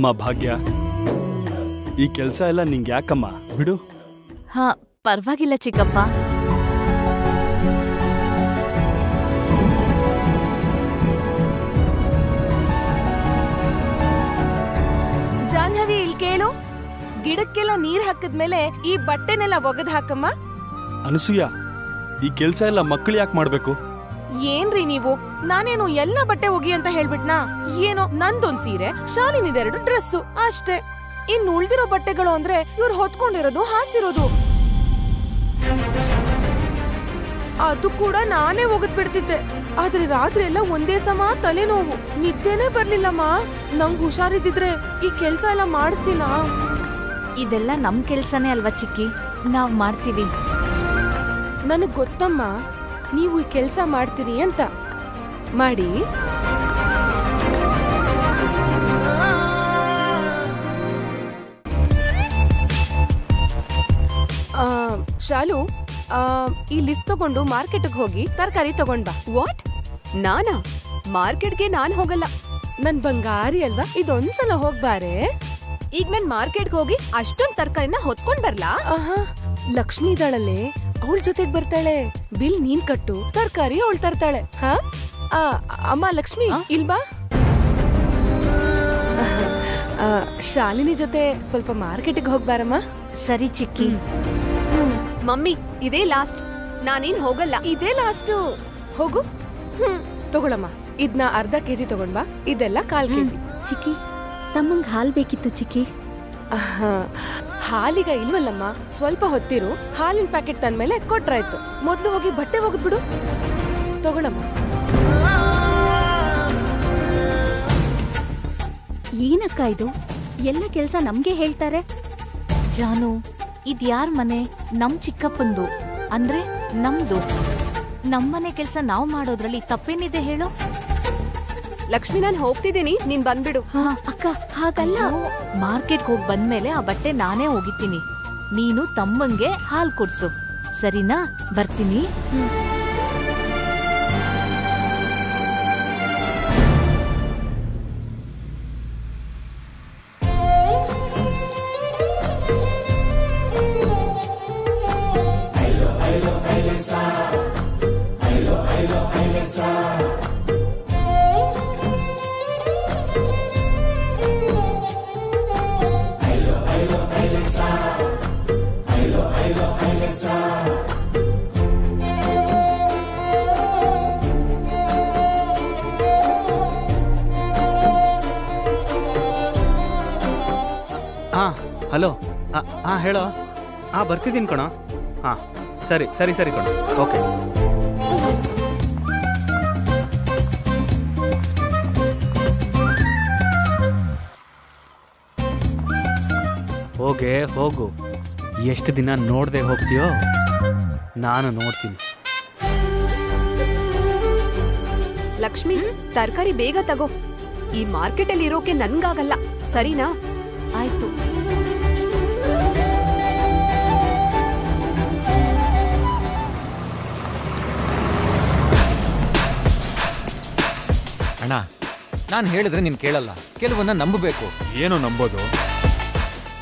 ಅಮ್ಮ ಭಾಗ್ಯ? ಈ ಕೆಲಸ ಎಲ್ಲ ನಿಂಗೆ ಯಾಕಮ್ಮ? ಬಿಡು. ಹಾ ಪರವಾಗಿಲ್ಲ ಚಿಕ್ಕಪ್ಪ. ಜಾಹ್ನವಿ ಇಲ್ಲಿ ಕೇಳು. ಗಿಡಕ್ಕೆಲ್ಲ ನೀರ್ ಹಾಕಿದ್ಮೇಲೆ ಈ ಬಟ್ಟೆನೆಲ್ಲ ಒಗದ್ ಹಾಕಮ್ಮ. ಅನಸೂಯ ಈ ಕೆಲಸ ಎಲ್ಲ ಮಕ್ಕಳು ಯಾಕೆ ಮಾಡ್ಬೇಕು? ಏನ್ರಿ ನೀವು? ನಾನೇನು ಎಲ್ಲ ಬಟ್ಟೆ ಒಗಿ ಅಂತ ಹೇಳ್ಬಿಟ್ನಾ? ಏನೋ ನಂದೊಂದ್ ಸೀರೆ ಶಾಲಿನಿದೆರಡು ಡ್ರೆಸ್ಸು ಅಷ್ಟೇ. ಇನ್ ಉಳ್ದಿರೋ ಬಟ್ಟೆಗಳು ಅಂದ್ರೆ ಇವ್ರು ಹೊತ್ಕೊಂಡಿರೋದು ಹಾಸಿರೋದು. ಅದು ಕೂಡ ನಾನೇ ಒಗದ್ ಬಿಡ್ತಿದ್ದೆ. ಆದ್ರೆ ರಾತ್ರಿ ಎಲ್ಲ ಒಂದೇ ಸಮ ತಲೆನೋವು. ನಿದ್ದೆನೇ ಬರ್ಲಿಲ್ಲಮ್ಮ. ನಂಗ್ ಹುಷಾರಿದ್ದಿದ್ರೆ ಈ ಕೆಲ್ಸ ಎಲ್ಲ ಮಾಡಿಸ್ತೀನಾ? ಇದೆಲ್ಲ ನಮ್ ಕೆಲ್ಸನೇ ಅಲ್ವಾ ಚಿಕ್ಕಿ? ನಾವ್ ಮಾಡ್ತೀವಿ. ನನಗ್ ಗೊತ್ತಮ್ಮ. ನೀವು ಈ ಕೆಲಸ ಮಾಡ್ತೀರಿ ಅಂತ. ಮಾಡಿ. ಶಾಲು ಈ ಲಿಸ್ಟ್ ತಗೊಂಡು ಮಾರ್ಕೆಟ್ಗೆ ಹೋಗಿ ತರಕಾರಿ ತಗೊಂಡ್ ಬಾ. ವಾಟ್ ನಾನಾ? ಮಾರ್ಕೆಟ್ಗೆ ನಾನು ಹೋಗಲ್ಲ. ನನ್ ಬಂಗಾರಿ ಅಲ್ವಾ? ಇದೊಂದ್ಸಲ ಹೋಗ್ಬಾರೆ ಈಗ ನಾನು ಮಾರ್ಕೆಟ್ಗೆ ಹೋಗಿ ಅಷ್ಟೊಂದು ತರಕಾರಿನ ಹೊತ್ಕೊಂಡ್ ಬರ್ಲಾ? ಆಹಾ ಲಕ್ಷ್ಮಿ ಇದ್ದಾಳಲ್ಲೇ. ಅವಳ ಜೊತೆಗ್ ಬರ್ತಾಳೆ. ಬಿಲ್ ನೀನ್ ಕಟ್ಟು ತರಕಾರಿ ಅವಳು ತರ್ತಾಳೆ. ಹಾ? ಆ, ಅಮ್ಮ ಲಕ್ಷ್ಮಿ ಇಲ್ವಾ ಆ, ಶಾಲಿನಿ ಜೊತೆ ಸ್ವಲ್ಪ ಮಾರ್ಕೆಟಿಗೆ ಹೋಗ್ಬಾರಮ್ಮ. ಸರಿ ಚಿಕ್ಕಿ. ಮಮ್ಮಿ ಇದೇ ಲಾಸ್ಟ್. ನಾನೇನ್ ಹೋಗಲ್ಲ. ಇದೇ ಲಾಸ್ಟ್. ಹೋಗು. ಹ್ಮ್. ತಗೊಳಮ್ಮ. ಇದನ್ನ ಅರ್ಧ ಕೆಜಿ ತಗೊಂಡ್ಬಾ ಇದೆಲ್ಲ ಕಾಲ್ ಕೆಜಿ. ಚಿಕ್ಕಿ ತಮ್ಮಂಗ್ ಹಾಲ್ ಬೇಕಿತ್ತು ಚಿಕ್ಕಿ. ಹಾಲೀಗ ಇಲ್ವಲ್ಲಮ್ಮ? ಸ್ವಲ್ಪ ಹೊತ್ತಿರು, ಹಾಲಿನ ಪ್ಯಾಕೆಟ್ ತಂದ್ಮೇಲೆ ಕೊಟ್ರಾಯ್ತು. ಮೊದಲು ಹೋಗಿ ಬಟ್ಟೆ ಒಗೆದ್ಬಿಡು ತಗೊಳಮ್ಮ. ಏನಕ್ಕ ಇದು? ಎಲ್ಲ ಕೆಲಸ ನಮ್ಗೆ ಹೇಳ್ತಾರೆ? ಜಾನು ಇದ್ಯಾರ ಮನೆ? ನಮ್ ಚಿಕ್ಕಪ್ಪಂದು. ಅಂದ್ರೆ ನಮ್ದು. ನಮ್ಮನೆ ಕೆಲಸ ನಾವು ಮಾಡೋದ್ರಲ್ಲಿ ತಪ್ಪೇನಿದೆ ಹೇಳು? ಲಕ್ಷ್ಮಿ ನಾನು ಹೋಗ್ತಿದ್ದೀನಿ ನೀನ್ ಬಂದ್ಬಿಡು. ಅಕ್ಕ ಹಾಗಲ್ಲ. ಮಾರ್ಕೆಟ್ ಹೋಗಿ ಬಂದ್ಮೇಲೆ ಆ ಬಟ್ಟೆ ನಾನೇ ಹೋಗಿತ್ತೀನಿ ನೀನು ತಮ್ಮಂಗೆ ಹಾಲ್ ಕೊಡ್ಸು. ಸರಿನಾ? ಬರ್ತೀನಿ? ಹಾ ಬರ್ತಿದ್ದೀನಿ ಕಣ. ಹಾಂ ಸರಿ ಸರಿ ಸರಿ ಕಣ. ಓಕೆ. ಹೋಗೆ ಹೋಗು. ಎಷ್ಟು ದಿನ ನೋಡದೆ ಹೋಗ್ತೀಯೋ? ನಾನು ನೋಡ್ತೀನಿ. ಲಕ್ಷ್ಮಿ ತರಕಾರಿ ಬೇಗ ತಗೋ. ಈ ಮಾರ್ಕೆಟ್ ಅಲ್ಲಿ ಇರೋಕೆ ನನ್ಗಾಗಲ್ಲ. ಸರಿನಾ? ಆಯ್ತು. ಅಣ್ಣ ನಾನು ಹೇಳಿದ್ರೆ ನೀನು ಕೇಳಲ್ಲ. ಕೆಲವನ್ನ ನಂಬಬೇಕು. ಏನು ನಂಬೋದು?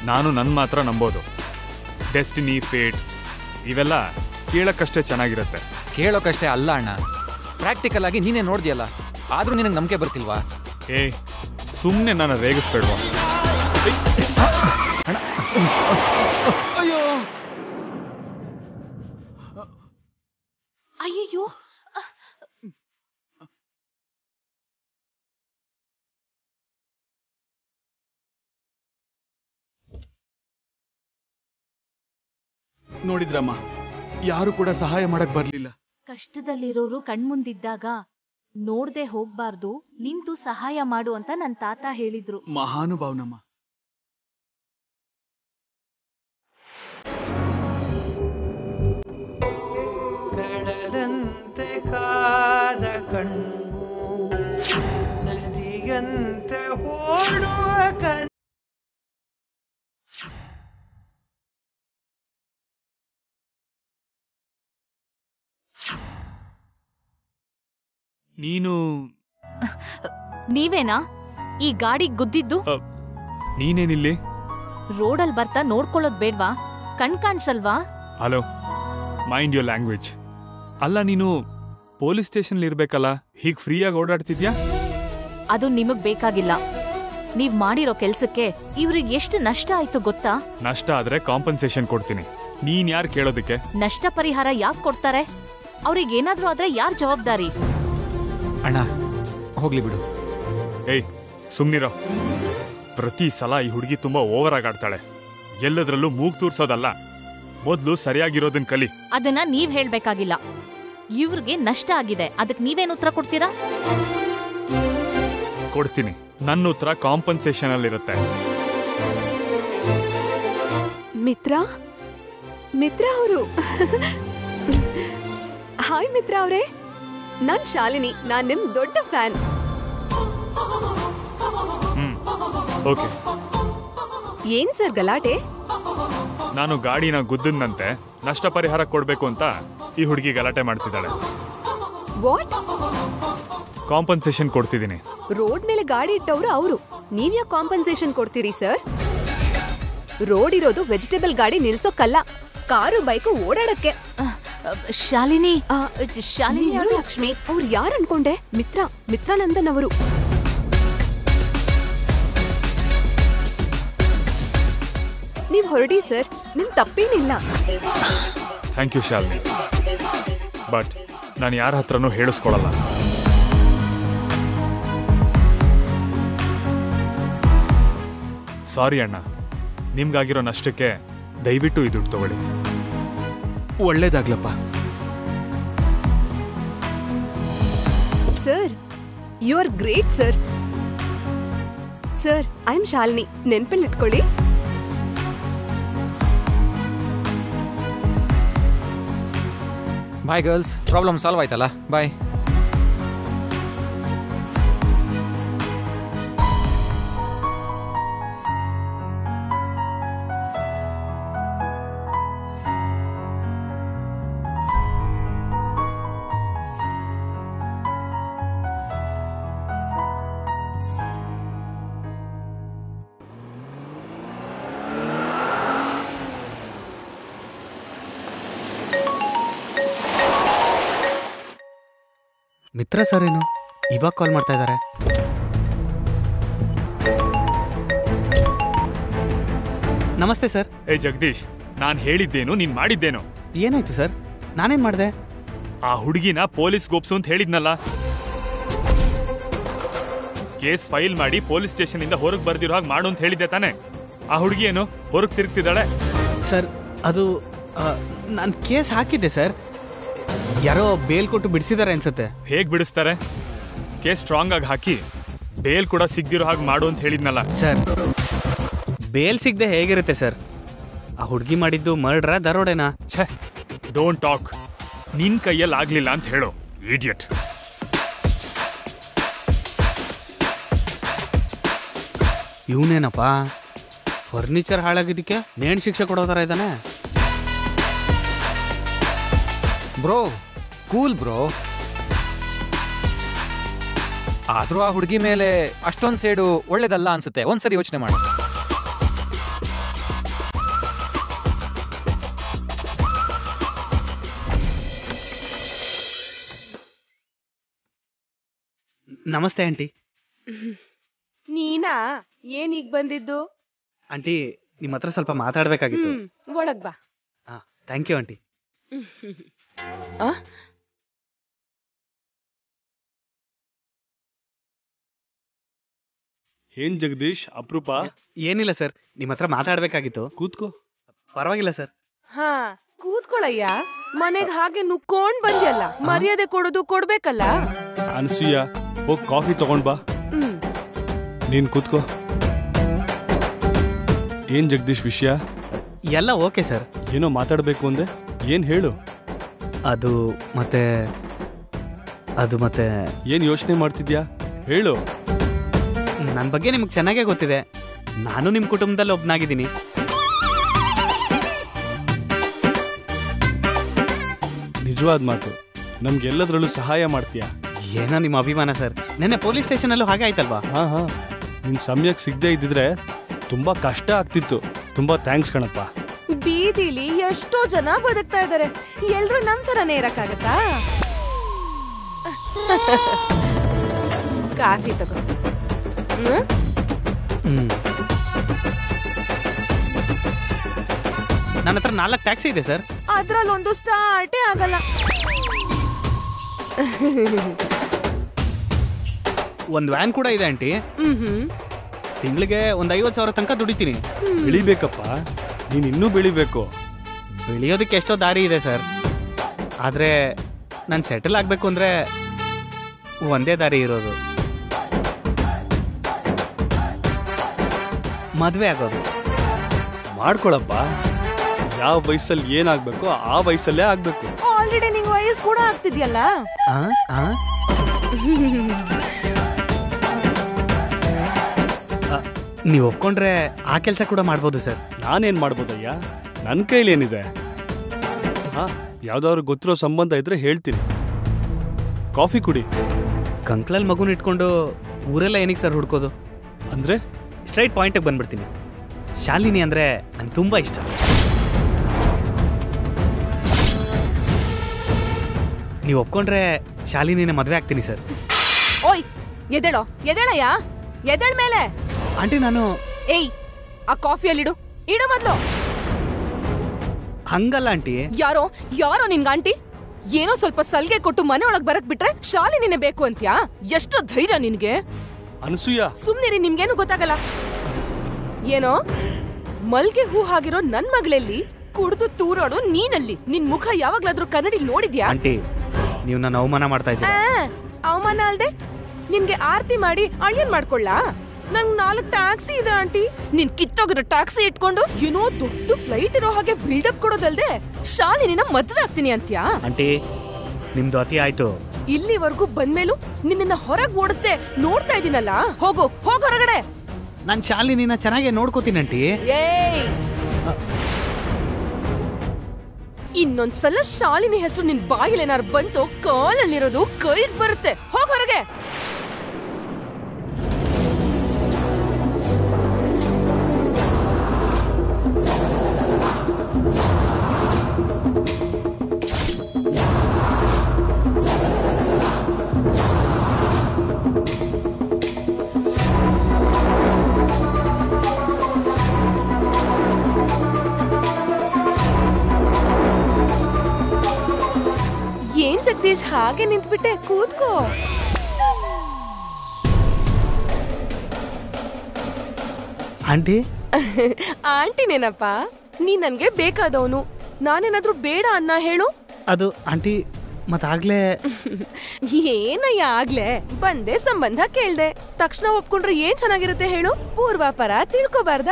ನಾನು ನನ್ನ ಮಾತ್ರ ನಂಬೋದು. ಡೆಸ್ಟಿನಿ ಫೇಟ್ ಇವೆಲ್ಲ ಕೇಳೋಕ್ಕಷ್ಟೇ ಚೆನ್ನಾಗಿರುತ್ತೆ. ಕೇಳೋಕ್ಕಷ್ಟೇ ಅಲ್ಲ ಅಣ್ಣ. ಪ್ರಾಕ್ಟಿಕಲ್ ಆಗಿ ನೀನೇ ನೋಡ್ದಿಯಲ್ಲ. ಆದರೂ ನಿನಗೆ ನಂಬಿಕೆ ಬರ್ತಿಲ್ವಾ? ಏ ಸುಮ್ಮನೆ ನಾನು ರೇಗಿಸ್ಬೇಡ್ವಾ? ನೋಡಿದ್ರಮ್ಮ. ಯಾರು ಕೂಡ ಸಹಾಯ ಮಾಡಕ್ ಬರ್ಲಿಲ್ಲ. ಕಷ್ಟದಲ್ಲಿರೋರು ಕಣ್ಮುಂದಿದ್ದಾಗ ನೋಡ್ದೆ ಹೋಗ್ಬಾರ್ದು ನಿಂತು ಸಹಾಯ ಮಾಡು ಅಂತ ನನ್ ತಾತ ಹೇಳಿದ್ರು. ಮಹಾನುಭಾವನಮ್ಮ. ಕಾದ ಕಣ್ಣು. ನೀನು ನೀವೇನಾ? ಈ ಗಾಡಿ ಗುದ್ದಿದ್ದು? ನೀನೇನಿಲ್ಲಿ? ರೋಡಲ್ ಬರ್ತಾ ನೋಡ್ಕೊಳ್ಳೋದ್ ಬೇಡ್ವಾ? ಕಣ್ ಕಾಣಿಸಲ್ವಾ? ಹಲೋ ಮೈಂಡ್ ಯೋರ್ ಲ್ಯಾಂಗ್ವೇಜ್ ಅಲ್ಲ ನೀನು ಪೊಲೀಸ್ ಸ್ಟೇಷನ್ ಇರ್ಬೇಕಲ್ಲ ಹೀಗ್ ಫ್ರೀಯಾಗಿ ಓಡಾಡ್ತಿದ್ಯಾ? ಅದು ನಿಮಗ್ ಬೇಕಾಗಿಲ್ಲ. ನೀವ್ ಮಾಡಿರೋ ಕೆಲ್ಸಕ್ಕೆ ಇವ್ರಿಗೆ ಎಷ್ಟು ನಷ್ಟ ಆಯ್ತು ಗೊತ್ತಾ? ನಷ್ಟ ಆದ್ರೆ ಕಾಂಪನ್ಸೇಷನ್ ಕೊಡ್ತೀನಿ. ನೀನ್ ಯಾರು ಕೇಳೋದಕ್ಕೆ? ನಷ್ಟ ಪರಿಹಾರ ಯಾಕೆ ಕೊಡ್ತಾರೆ? ಅವ್ರಿಗೆ ಏನಾದ್ರೂ ಆದ್ರೆ ಯಾರ್ ಜವಾಬ್ದಾರಿ? ಅಣ್ಣ ಹೋಗ್ಲಿ ಬಿಡು. ಏಯ್ ಸುಮ್ನಿರೋ. ಪ್ರತಿ ಸಲ ಈ ಹುಡುಗಿ ತುಂಬಾ ಓವರ್ ಆಗಾಡ್ತಾಳೆ. ಆಡ್ತಾಳೆ ಎಲ್ಲದರಲ್ಲೂ ಮೂಗ್ ತೂರ್ಸೋದಲ್ಲ. ಮೊದ್ಲು ಸರಿಯಾಗಿರೋದನ್ ಕಲಿ. ಅದನ್ನ ನೀವ್ ಹೇಳ್ಬೇಕಾಗಿಲ್ಲ. ಇವ್ರಿಗೆ ನಷ್ಟ ಆಗಿದೆ. ಅದಕ್ಕೆ ನೀವೇನು ಉತ್ತರ ಕೊಡ್ತೀರಾ? ಕೊಡ್ತೀನಿ. ನನ್ನ ಉತ್ತರ ಕಾಂಪನ್ಸೇಷನ್ ಅಲ್ಲಿರುತ್ತೆ. ಮಿತ್ರ? ಮಿತ್ರ ಅವರು. ಹಾಯ್ ಮಿತ್ರ ಅವರೇ. ನಾನ್ ಶಾಲಿನಿ ನಾನ್ ನಿಮ್ ದೊಡ್ಡ ಫ್ಯಾನ್. ಹ್ಮ್. ಓಕೆ. ಏನ್ ಸರ್ ಗಲಾಟೆ? ನಾನು ಗಾಡಿನ ಗುದ್ದದಂತೆ ನಷ್ಟ ಪರಿಹಾರ ಕೊಡ್ಬೇಕು ಅಂತ ಈ ಹುಡುಗಿ ಗಲಾಟೆ ಮಾಡ್ತಿದ್ದಾಳೆ. ವಾಟ್? ಕಾಂಪನ್ಸೇಷನ್ ಕೊಡ್ತಿದ್ದೀನಿ. ರೋಡ್ ಮೇಲೆ ಗಾಡಿ ಇಟ್ಟವರು ಅವರು. ನೀವ್ಯಾಕ್ ಕಾಂಪನ್ಸೇಷನ್ ಕೊಡ್ತೀರಿ ಸರ್? ರೋಡ್ ಇರೋದು ವೆಜಿಟೇಬಲ್ ಗಾಡಿ ನಿಲ್ಸೋಕಲ್ಲ. ಕಾರು ಬೈಕು ಓಡಾಡಕ್ಕೆ. ಶಾಲಿನಿ? ಶಾಲಿನಿ ಯಾರು ಲಕ್ಷ್ಮಿ? ಅವ್ರು ಯಾರು ಅನ್ಕೊಂಡೆ? ಮಿತ್ರ ಮಿತ್ರಾನಂದನ್ ಅವರು. ನೀವ್ ಹೊರಡಿ ಸರ್. ನಿಮ್ ತಪ್ಪೇನಿಲ್ಲ. Thank you Shalini. ಬಟ್ ನಾನು ಯಾರ ಹತ್ರನೂ ಹೇಳಿಸ್ಕೊಳಲ್ಲ. ಸಾರಿ ಅಣ್ಣ. ನಿಮ್ಗಾಗಿರೋ ನಷ್ಟಕ್ಕೆ ದಯವಿಟ್ಟು ಈ ದುಡ್ಡು ತಗೊಳ್ಳಿ. ಒಳ್ಳೇದಾಗ್ಲಪ್ಪ. Sir you are great sir. Sir I am Shalini. ನೆನಪಲ್ಲಿ ಇಟ್ಕೊಳ್ಳಿ. ಬಾಯ್ ಗರ್ಲ್ಸ್ ಪ್ರಾಬ್ಲಮ್ ಸಾಲ್ವ್ ಆಯ್ತಲ್ಲ? ಬಾಯ್ ಮಿತ್ರ ಸರ್ ಏನು ಇವಾಗ ಕಾಲ್ ಮಾಡ್ತಾ ಇದ್ದಾರೆ. ನಮಸ್ತೆ ಸರ್ ಏ ಜಗದೀಶ್ ನಾನು ಹೇಳಿದ್ದೇನು ನೀನ್ ಮಾಡಿದ್ದೇನು? ಏನಾಯ್ತು ಸರ್ ನಾನೇನ್ ಮಾಡಿದೆ? ಆ ಹುಡುಗಿನ ಪೊಲೀಸ್ ಗೋಪ್ಸು ಅಂತ ಹೇಳಿದ್ನಲ್ಲ. ಕೇಸ್ ಫೈಲ್ ಮಾಡಿ ಪೊಲೀಸ್ ಸ್ಟೇಷನ್ ಇಂದ ಹೊರಗೆ ಬರ್ದಿರೋ ಹಾಗೆ ಮಾಡು ಅಂತ ಹೇಳಿದ್ದೆ ತಾನೆ. ಆ ಹುಡುಗಿ ಏನು ಹೊರಗೆ ತಿರುಗ್ತಿದ್ದಾಳೆ. ಸರ್ ಅದು ನಾನು ಕೇಸ್ ಹಾಕಿದ್ದೆ ಸರ್ ಯಾರೋ ಬೇಲ್ ಕೊಟ್ಟು ಬಿಡಿಸಿದ್ದಾರೆ ಅನ್ಸುತ್ತೆ. ಹೇಗ್ ಬಿಡಿಸ್ತಾರೆ? ಕೇಸ್ ಸ್ಟ್ರಾಂಗ್ ಆಗಿ ಹಾಕಿ ಬೇಲ್ ಕೂಡ ಸಿಗ್ದಿರೋ ಹಾಗೆ ಮಾಡು ಅಂತ ಹೇಳಿದ್ನಲ್ಲ. ಸರ್ ಬೇಲ್ ಸಿಗದೆ ಹೇಗಿರುತ್ತೆ ಸರ್? ಆ ಹುಡುಗಿ ಮಾಡಿದ್ದು ಮರ್ಡ್ರ ದರೋಡೆನಾ? ಛೆ ಡೋಂಟ್ ಟಾಕ್ ನಿನ್ ಕೈಯಲ್ಲಿ ಆಗ್ಲಿಲ್ಲ ಅಂತ ಹೇಳು ಇಡಿಯಟ್ ಇವನೇನಪ್ಪ? ಫರ್ನಿಚರ್ ಹಾಳಾಗಿದ್ದಕ್ಕೆ ನೇಣು ಶಿಕ್ಷೆ ಕೊಡೋ ಥರ ಇದ್ದಾನೆ? Bro cool bro. ಆದ್ರೂ ಆ ಹುಡುಗಿ ಮೇಲೆ ಅಷ್ಟೊಂದ್ ಸೇಡು ಒಳ್ಳೇದಲ್ಲ ಅನ್ಸುತ್ತೆ. ಒಂದ್ಸರಿ ಯೋಚನೆ ಮಾಡಿ. ನಮಸ್ತೆ ಆಂಟಿ. ನೀನಾ? ಏನ್ ಈಗ ಬಂದಿದ್ದು? ಆಂಟಿ ನಿಮ್ಮ ಹತ್ರ ಸ್ವಲ್ಪ ಮಾತಾಡ್ಬೇಕಾಗಿತ್ತು. ಒಳಗ್ ಬಾ. Thank you aunty. ಆ? ಏನ್ ಜಗದೀಶ್? ಅಪರೂಪ? ಏನಿಲ್ಲ ಸರ್. ನಿಮ್ಮ ಹತ್ರ ಮಾತಾಡ್ಬೇಕಾಗಿತ್ತು. ಕೂತ್ಕೋ. ಪರವಾಗಿಲ್ಲ ಸರ್. ಹಾ ಕೂತ್ಕೊಳಯ್ಯ. ಮನೆಗ್ ಹಾಗೆ ನುಕ್ಕೊಂಡ್ ಬಂದ್ಯಲ್ಲ ಮರ್ಯಾದೆ ಕೊಡೋದು ಕೊಡ್ಬೇಕಲ್ಲ? ಅನ್ಸೂಯ ಹೋಗ್ ಕಾಫಿ ತಗೊಂಡ್ ಬಾ. ನೀನ್ ಕೂತ್ಕೋ. ಏನ್ ಜಗದೀಶ್ ವಿಷಯ? ಎಲ್ಲ ಓಕೆ ಸರ್. ಏನೋ ಮಾತಾಡ್ಬೇಕು ಅಂದೆ. ಏನ್ ಹೇಳು? ಅದು ಮತ್ತೆ ಅದು ಮತ್ತೆ ಏನ್ ಯೋಚನೆ ಮಾಡ್ತಿದ್ಯಾ? ಹೇಳು. ನನ್ನ ಬಗ್ಗೆ ನಿಮ್ಗೆ ಚೆನ್ನಾಗೇ ಗೊತ್ತಿದೆ. ನಾನು ನಿಮ್ಮ ಕುಟುಂಬದಲ್ಲಿ ಒಬ್ಬನಾಗಿದ್ದೀನಿ ನಿಜವಾದ ಮಾತು. ನಮ್ಗೆಲ್ಲದ್ರಲ್ಲೂ ಸಹಾಯ ಮಾಡ್ತೀಯಾ? ಏನೋ ನಿಮ್ಮ ಅಭಿಮಾನ ಸರ್. ನೆನ್ನೆ ಪೊಲೀಸ್ ಸ್ಟೇಷನಲ್ಲೂ ಹಾಗೆ ಆಯ್ತಲ್ವಾ? ಹಾ ಹಾ. ನಿನ್ ಸಮಯಕ್ಕೆ ಸಿಗದೆ ಇದ್ದಿದ್ರೆ ತುಂಬಾ ಕಷ್ಟ ಆಗ್ತಿತ್ತು. ತುಂಬಾ ಥ್ಯಾಂಕ್ಸ್ ಕಣಪ್ಪ. ಬೀದಿಲಿ ಎಷ್ಟೋ ಜನ ಬದುಕ್ತಾ ಇದಾರೆ ಎಲ್ರು ನಮ್ ತರನೇ ಇರಕ್ಕಾಗತ್ತಾ? ಕಾಫಿ ತಗೋ. ನನ್ನ ಹತ್ರ ನಾಲ್ಕು ಟ್ಯಾಕ್ಸಿ ಇದೆ ಸರ್ ಅದ್ರಲ್ಲಿ ಒಂದು ಸ್ಟಾರ್ಟೇ ಆಗಲ್ಲ. ಒಂದು ವ್ಯಾನ್ ಕೂಡ ಇದೆ ಆಂಟಿ ಹ್ಮ್ ಹ್ಮ್ ತಿಂಗಳಿಗೆ ಒಂದು ಐವತ್ತು ಸಾವಿರ ತನಕ ದುಡಿತೀನಿ. ಬೆಳಿಬೇಕಪ್ಪ. ನೀನು ಇನ್ನೂ ಬೆಳಿಬೇಕು. ಬೆಳೆಯೋದಕ್ಕೆ ಎಷ್ಟೋ ದಾರಿ ಇದೆ ಸರ್ ಆದರೆ ನಾನು ಸೆಟಲ್ ಆಗಬೇಕು ಅಂದರೆ ಒಂದೇ ದಾರಿ ಇರೋದು. ಮದುವೆ ಆಗೋದು. ಮಾಡ್ಕೊಳಪ್ಪ. ಯಾವ ವಯಸ್ಸಲ್ಲಿ ಏನಾಗ್ಬೇಕು ಆ ವಯಸ್ಸಲ್ಲೇ ಆಗ್ಬೇಕು. ಆಲ್ರೆಡಿ ನಿಂಗೆ ವಯಸ್ಸು ಕೂಡ ಆಗ್ತಿದ್ಯಲ್ಲ? ಆ? ಆ? ಆ, ನೀವು ಒಪ್ಕೊಂಡ್ರೆ ಆ ಕೆಲಸ ಕೂಡ ಮಾಡ್ಬೋದು ಸರ್. ನಾನೇನ್ ಮಾಡ್ಬೋದಯ್ಯ? ನನ್ನ ಕೈಲಿ ಏನಿದೆ ಹಾ ಯಾವ್ದಾದ್ರು ಗೊತ್ತಿರೋ ಸಂಬಂಧ ಇದ್ರೆ ಹೇಳ್ತೀನಿ. ಕಾಫಿ ಕುಡಿ. ಕಂಕ್ಳಲ್ಲಿ ಮಗುನ ಇಟ್ಕೊಂಡು ಊರೆಲ್ಲ ಏನಕ್ಕೆ ಸರ್ ಹುಡ್ಕೋದು? ಅಂದ್ರೆ? ಸ್ಟ್ರೈಟ್ ಪಾಯಿಂಟಿಗೆ ಬಂದ್ಬಿಡ್ತೀನಿ. ಶಾಲಿನಿ ಅಂದರೆ ನನಗೆ ತುಂಬ ಇಷ್ಟ. ನೀವು ಒಪ್ಕೊಂಡ್ರೆ ಶಾಲಿನಿನೇ ಮದುವೆ ಆಗ್ತೀನಿ ಸರ್. ಓಯ್ ಎದೇಳೋ ಎದೇಳಯ್ಯ ಎದೇಳ ಮೇಲೆ. ಆಂಟಿ ನಾನು ಏಯ್ ಆ ಕಾಫಿಯಲ್ಲಿಡು ಇಡು ಮೊದಲು. ಹಂಗಲ್ಲ ಆಂಟಿ. ಯಾರೋ ಯಾರೋ ನಿನ್ಗೆ ಆಂಟಿ? ಏನೋ ಸ್ವಲ್ಪ ಸಲ್ಗೆ ಕೊಟ್ಟು ಮನೆ ಒಳಗ್ ಬರಕ್ ಬಿಟ್ರೆ ಶಾಲಿನಿನೇ ಬೇಕು ಅಂತ್ಯಾ? ಎಷ್ಟು ಧೈರ್ಯ ನಿನ್ಗೆ. ಅನಸೂಯ. ಸುಮ್ನಿರಿ ನಿಮ್ಗೇನು ಗೊತ್ತಾಗಲ್ಲ. ಏನೋ? ಮಲ್ಗೆ ಹೂ ಹಾಗಿರೋ ನನ್ ಮಗಳಲ್ಲಿ ಕುಡ್ದು ತೂರಾಡು ನೀನಲ್ಲಿ. ನಿನ್ ಮುಖ ಯಾವಾಗ್ಲಾದ್ರೂ ಕನ್ನಡಿ ನೋಡಿದ್ಯಾ? ಆಂಟಿ ನೀವು ನನ್ನ ಅವಮಾನ ಮಾಡ್ತಾ ಇದ್ದೀರಾ? ಆ, ಅವಮಾನ ಅಲ್ದೆ? ನಿನ್ಗೆ ಆರತಿ ಮಾಡಿ ಅಳಿಯನ್ ಮಾಡ್ಕೊಳ್ಳಾ ನಂಗ್ ನಾಲ್ಕು ಟ್ಯಾಕ್ಸಿ ಇದೆ ಆಂಟಿ. ನಿನ್ ಕಿತ್ತೋಗಿರೋ ಟ್ಯಾಕ್ಸಿ ಇಟ್ಕೊಂಡು ಏನೋ ದೊಡ್ಡ ಫ್ಲೈಟ್ ಇರೋ ಹಾಗೆ ಬಿಲ್ಡಪ್ ಕೊಡೋದಲ್ದೆ. ಶಾಲಿನಿನ ಮದ್ವೆ ಆಗ್ತೀನಿ ಅಂತ್ಯಾ? ಆಂಟಿ ನಿಮ್ದು ಅತಿ ಆಯ್ತು. ಇಲ್ಲಿವರೆಗೂ ಬಂದ್ಮೇಲೂ ನಿನ್ನ ಹೊರಗೆ ಓಡಿಸ್ದೆ ನೋಡ್ತಾ ಇದೀನಲ್ಲ? ಹೋಗು ಹೋಗ ಹೊರಗಡೆ. ನಾನು ಶಾಲಿನಿನ ಚೆನ್ನಾಗಿ ನೋಡ್ಕೋತೀನಿ ಅಂಟಿ ಏಯ್! ಇನ್ನೊಂದ್ಸಲ ಶಾಲಿನಿ ಹೆಸರು ನಿನ್ ಬಾಯಲ್ಲಿ ಏನಾರು ಬಂತು ಕಾಲಲ್ಲಿರೋದು ಕೈಗೆ ಬರುತ್ತೆ. ಹೋಗ ಹೊರಗೆ. ಹಾಗೆ ನಿಂತ್ಬಿಟ್ಟೆ ಕೂತ್ಕೋ. ಆಂಟಿ? ಆಂಟಿ ನೇನಪ್ಪ ನೀ ನನ್ಗೆ ಬೇಕಾದವನು. ನಾನೇನಾದ್ರೂ ಬೇಡ ಅನ್ನ ಹೇಳು. ಅದು ಆಂಟಿ ಮತ್ತಾಗ್ಲೇ? ಏನಯ್ಯ ಆಗ್ಲೆ? ಬಂದೆ ಸಂಬಂಧ ಕೇಳ್ದೆ. ತಕ್ಷಣ ಒಪ್ಕೊಂಡ್ರೆ ಏನ್ ಚೆನ್ನಾಗಿರುತ್ತೆ ಹೇಳು? ಪೂರ್ವಾಪರ ತಿಳ್ಕೊಬಾರ್ದ?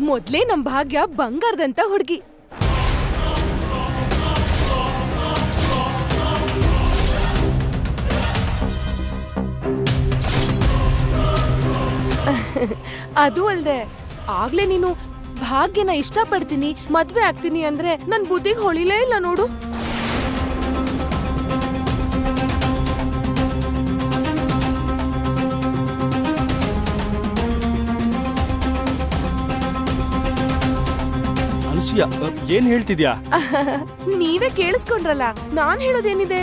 ಮೊದ್ಲೇ ನಮ್ ಭಾಗ್ಯ ಬಂಗಾರದಂತ ಹುಡ್ಗಿ. ಅದು ಅಲ್ದೆ ಆಗ್ಲೇ ನೀನು ಭಾಗ್ಯನ ಇಷ್ಟಪಡ್ತೀನಿ ಮದ್ವೆ ಆಗ್ತೀನಿ ಅಂದ್ರೆ ನನ್ ಬುದ್ಧಿಗೆ ಹೊಳಿಲೇ ಇಲ್ಲ ನೋಡು. ಅನಸೂಯ ಏನ್ ಹೇಳ್ತಿದ್ಯಾ? ನೀವೇ ಕೇಳಿಸ್ಕೊಂಡ್ರಲ್ಲ ನಾನ್ ಹೇಳೋದೇನಿದೆ?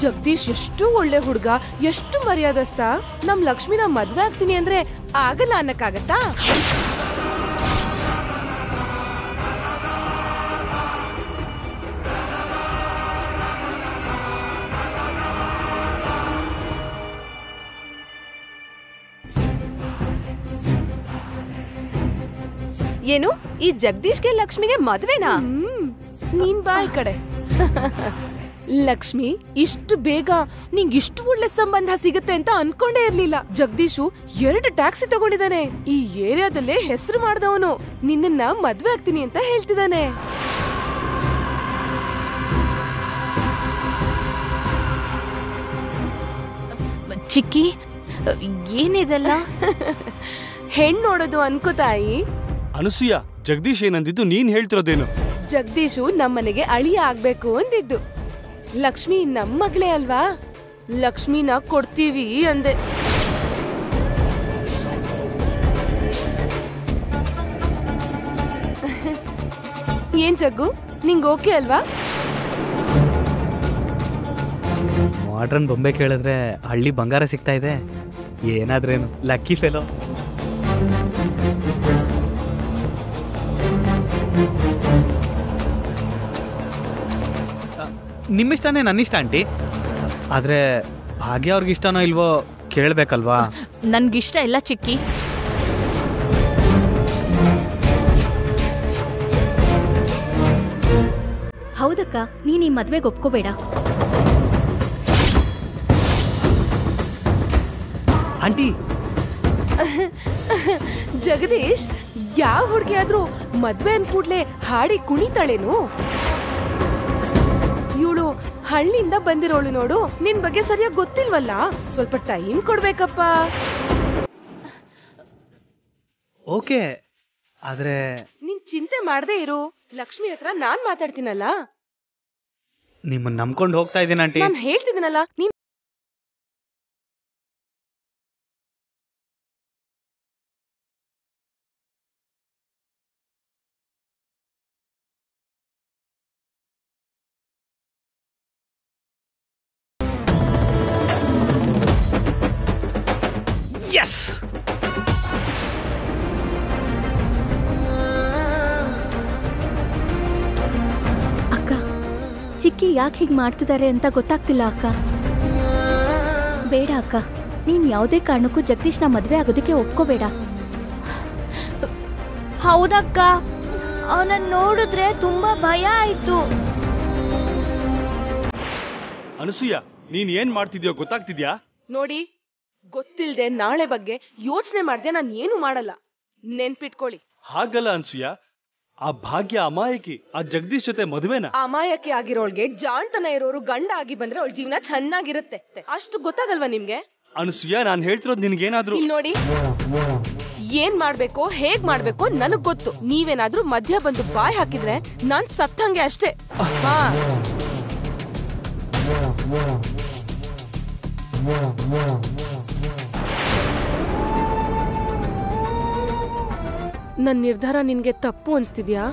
ಜಗದೀಶ್ ಎಷ್ಟು ಒಳ್ಳೆ ಹುಡುಗ ಎಷ್ಟು ಮರ್ಯಾದಸ್ತ ನಮ್ ಲಕ್ಷ್ಮಿನ ಮದ್ವೆ ಆಗ್ತೀನಿ ಅಂದ್ರೆ ಆಗಲ್ಲ ಅನ್ನಕ್ಕಾಗತ್ತಾ? ಏನು? ಈ ಜಗದೀಶ್ಗೆ ಲಕ್ಷ್ಮಿಗೆ ಮದ್ವೆನಾ? ನೀನ್ ಬಾ ಈ ಕಡೆ. ಲಕ್ಷ್ಮಿ ಇಷ್ಟು ಬೇಗ ನಿಂಗ್ ಇಷ್ಟು ಒಳ್ಳೆ ಸಂಬಂಧ ಸಿಗುತ್ತೆ ಅಂತ ಅನ್ಕೊಂಡೇ ಇರ್ಲಿಲ್ಲ. ಜಗದೀಶು ಎರಡು ಟ್ಯಾಕ್ಸಿ ತಗೊಂಡಿದ್ದಾನೆ. ಈ ಏರಿಯಾದಲ್ಲೇ ಹೆಸರು ಮಾಡ್ದವನು. ನಿನ್ನ ಮದ್ವೆ ಆಗ್ತೀನಿ ಅಂತ ಹೇಳ್ತಿದ್ದಾನೆ. ಚಿಕ್ಕಿ ಏನಿದೆಲ್ಲ? ಹೆಣ್ಣು ನೋಡೋದು ಅನ್ಕೋ ತಾಯಿ. ಅನಸೂಯ ಜಗದೀಶ್ ಏನಂದಿದ್ದು ನೀನ್ ಹೇಳ್ತಿರೋದೇನು? ಜಗದೀಶು ನಮ್ಮನೆಗೆ ಅಳಿಯ ಆಗ್ಬೇಕು ಅಂದಿದ್ದು. ಲಕ್ಷ್ಮಿ ನಮ್ ಮಗಳೇ ಅಲ್ವಾ? ಲಕ್ಷ್ಮಿನ ಕೊಡ್ತೀವಿ ಅಂದೆ. ಏನ್ ಜಗ್ಗು? ನಿಂಗ್ ಓಕೆ ಅಲ್ವಾ? ಮಾಡ್ರನ್ ಬೊಂಬೆ ಕೇಳಿದ್ರೆ ಹಳ್ಳಿ ಬಂಗಾರ ಸಿಗ್ತಾ ಇದೆ. ಏನಾದ್ರೇನು, ಲಕ್ಕಿ ಫೆಲೋ ನಿಮ್ಮಿಷ್ಟನೇ ನನ್ನಿಷ್ಟ ಆಂಟಿ. ಆದರೆ ಭಾಗ್ಯ ಅವ್ರಿಗೆ ಇಷ್ಟನೋ ಇಲ್ವೋ ಕೇಳಬೇಕಲ್ವಾ? ನನ್ಗಿಷ್ಟ ಇಲ್ಲ ಚಿಕ್ಕಿ. ಹೌದಕ್ಕ ನೀನ್ ಈ ಮದ್ವೆಗೆ ಒಪ್ಕೋಬೇಡ. ಆಂಟಿ! ಜಗದೀಶ್ ಯಾವ ಹುಡುಗಿ ಆದ್ರೂ ಮದ್ವೆ ಅಂದ್ಕೂಡ್ಲೆ ಹಾಡಿ ಕುಣಿತಾಳೇನು? ಹಳ್ಳಿಯಿಂದ ಬಂದಿರೋಳು ನೋಡು ನಿನ್ ಬಗ್ಗೆ ಸರಿಯಾಗಿ ಗೊತ್ತಿಲ್ವಲ್ಲ? ಸ್ವಲ್ಪ ಟೈಮ್ ಕೊಡ್ಬೇಕಪ್ಪ. ಓಕೆ ಆದ್ರೆ ನೀನ್ ಚಿಂತೆ ಮಾಡದೆ ಇರು. ಲಕ್ಷ್ಮಿ ಹತ್ರ ನಾನ್ ಮಾತಾಡ್ತೀನಲ್ಲ? ನಿಮ್ಮನ್ನ ನಂಬ್ಕೊಂಡು ಹೋಗ್ತಾ ಇದ್ದೀನಿ ಆಂಟಿ? ನಾನು ಹೇಳ್ತಿದ್ದೀನಲ್ಲ ನೀನ್ ಎಸ್ ಅಕ್ಕ ಚಿಕ್ಕಿ ಯಾಕೆ ಹೀಗೆ ಮಾಡ್ತಿದ್ದಾರೆ ಅಂತ ಗೊತ್ತಾಗ್ತಿಲ್ಲ ಅಕ್ಕ. ಬೇಡ ಅಕ್ಕ. ನೀನು ಯಾವುದೇ ಕಾರಣಕ್ಕೂ ಜಗದೀಶ್ನ ಮದುವೆ ಆಗೋದಕ್ಕೆ ಒಪ್ಕೋಬೇಡ. ಹೌದಕ್ಕ. ಅವನನ್ನ ನೋಡಿದ್ರೆ ತುಂಬಾ ಭಯ ಆಯ್ತು. ಅನಸೂಯ ನೀನ್ ಏನ್ ಮಾಡ್ತಿದ್ಯೋ ಗೊತ್ತಾಗ್ತಿದ್ಯಾ? ನೋಡಿ ಗೊತ್ತಿಲ್ದೆ ನಾಳೆ ಬಗ್ಗೆ ಯೋಚನೆ ಮಾಡ್ದೆ ನಾನು ಏನು ಮಾಡಲ್ಲ. ನೆನ್ಪಿಟ್ಕೊಳ್ಳಿ ಹಾಗಲ್ಲ ಅನ್ಸುಯ ಆ ಭಾಗ್ಯ ಅಮಾಯಕಿ ಆ ಜಗದೀಶ್ ಜೊತೆ ಮದುವೆನ? ಅಮಾಯಕಿ ಆಗಿರೋಳ್ಗೆ ಜಾಣ್ತನ ಇರೋರು ಗಂಡ ಆಗಿ ಬಂದ್ರೆ ಅವಳ ಜೀವನ ಚೆನ್ನಾಗಿರುತ್ತೆ. ಅಷ್ಟು ಗೊತ್ತಾಗಲ್ವಾ ನಿಮ್ಗೆ? ಅನಸೂಯ ನಾನು ಹೇಳ್ತಿರೋದು ನಿನ್ಗೇನಾದ್ರೂ ಇಲ್ಲಿ ನೋಡಿ. ಏನ್ ಮಾಡ್ಬೇಕು ಹೇಗ್ ಮಾಡ್ಬೇಕು ನನಗ್ ಗೊತ್ತು. ನೀವೇನಾದ್ರೂ ಮಧ್ಯ ಬಂದು ಬಾಯ್ ಹಾಕಿದ್ರೆ ನಾನ್ ಸತ್ತಂಗೆ ಅಷ್ಟೇ. ಹಾ. ನನ್ನ ನಿರ್ಧಾರ ನಿನಗೆ ತಪ್ಪು ಅನಿಸ್ತಿದ್ಯಾ?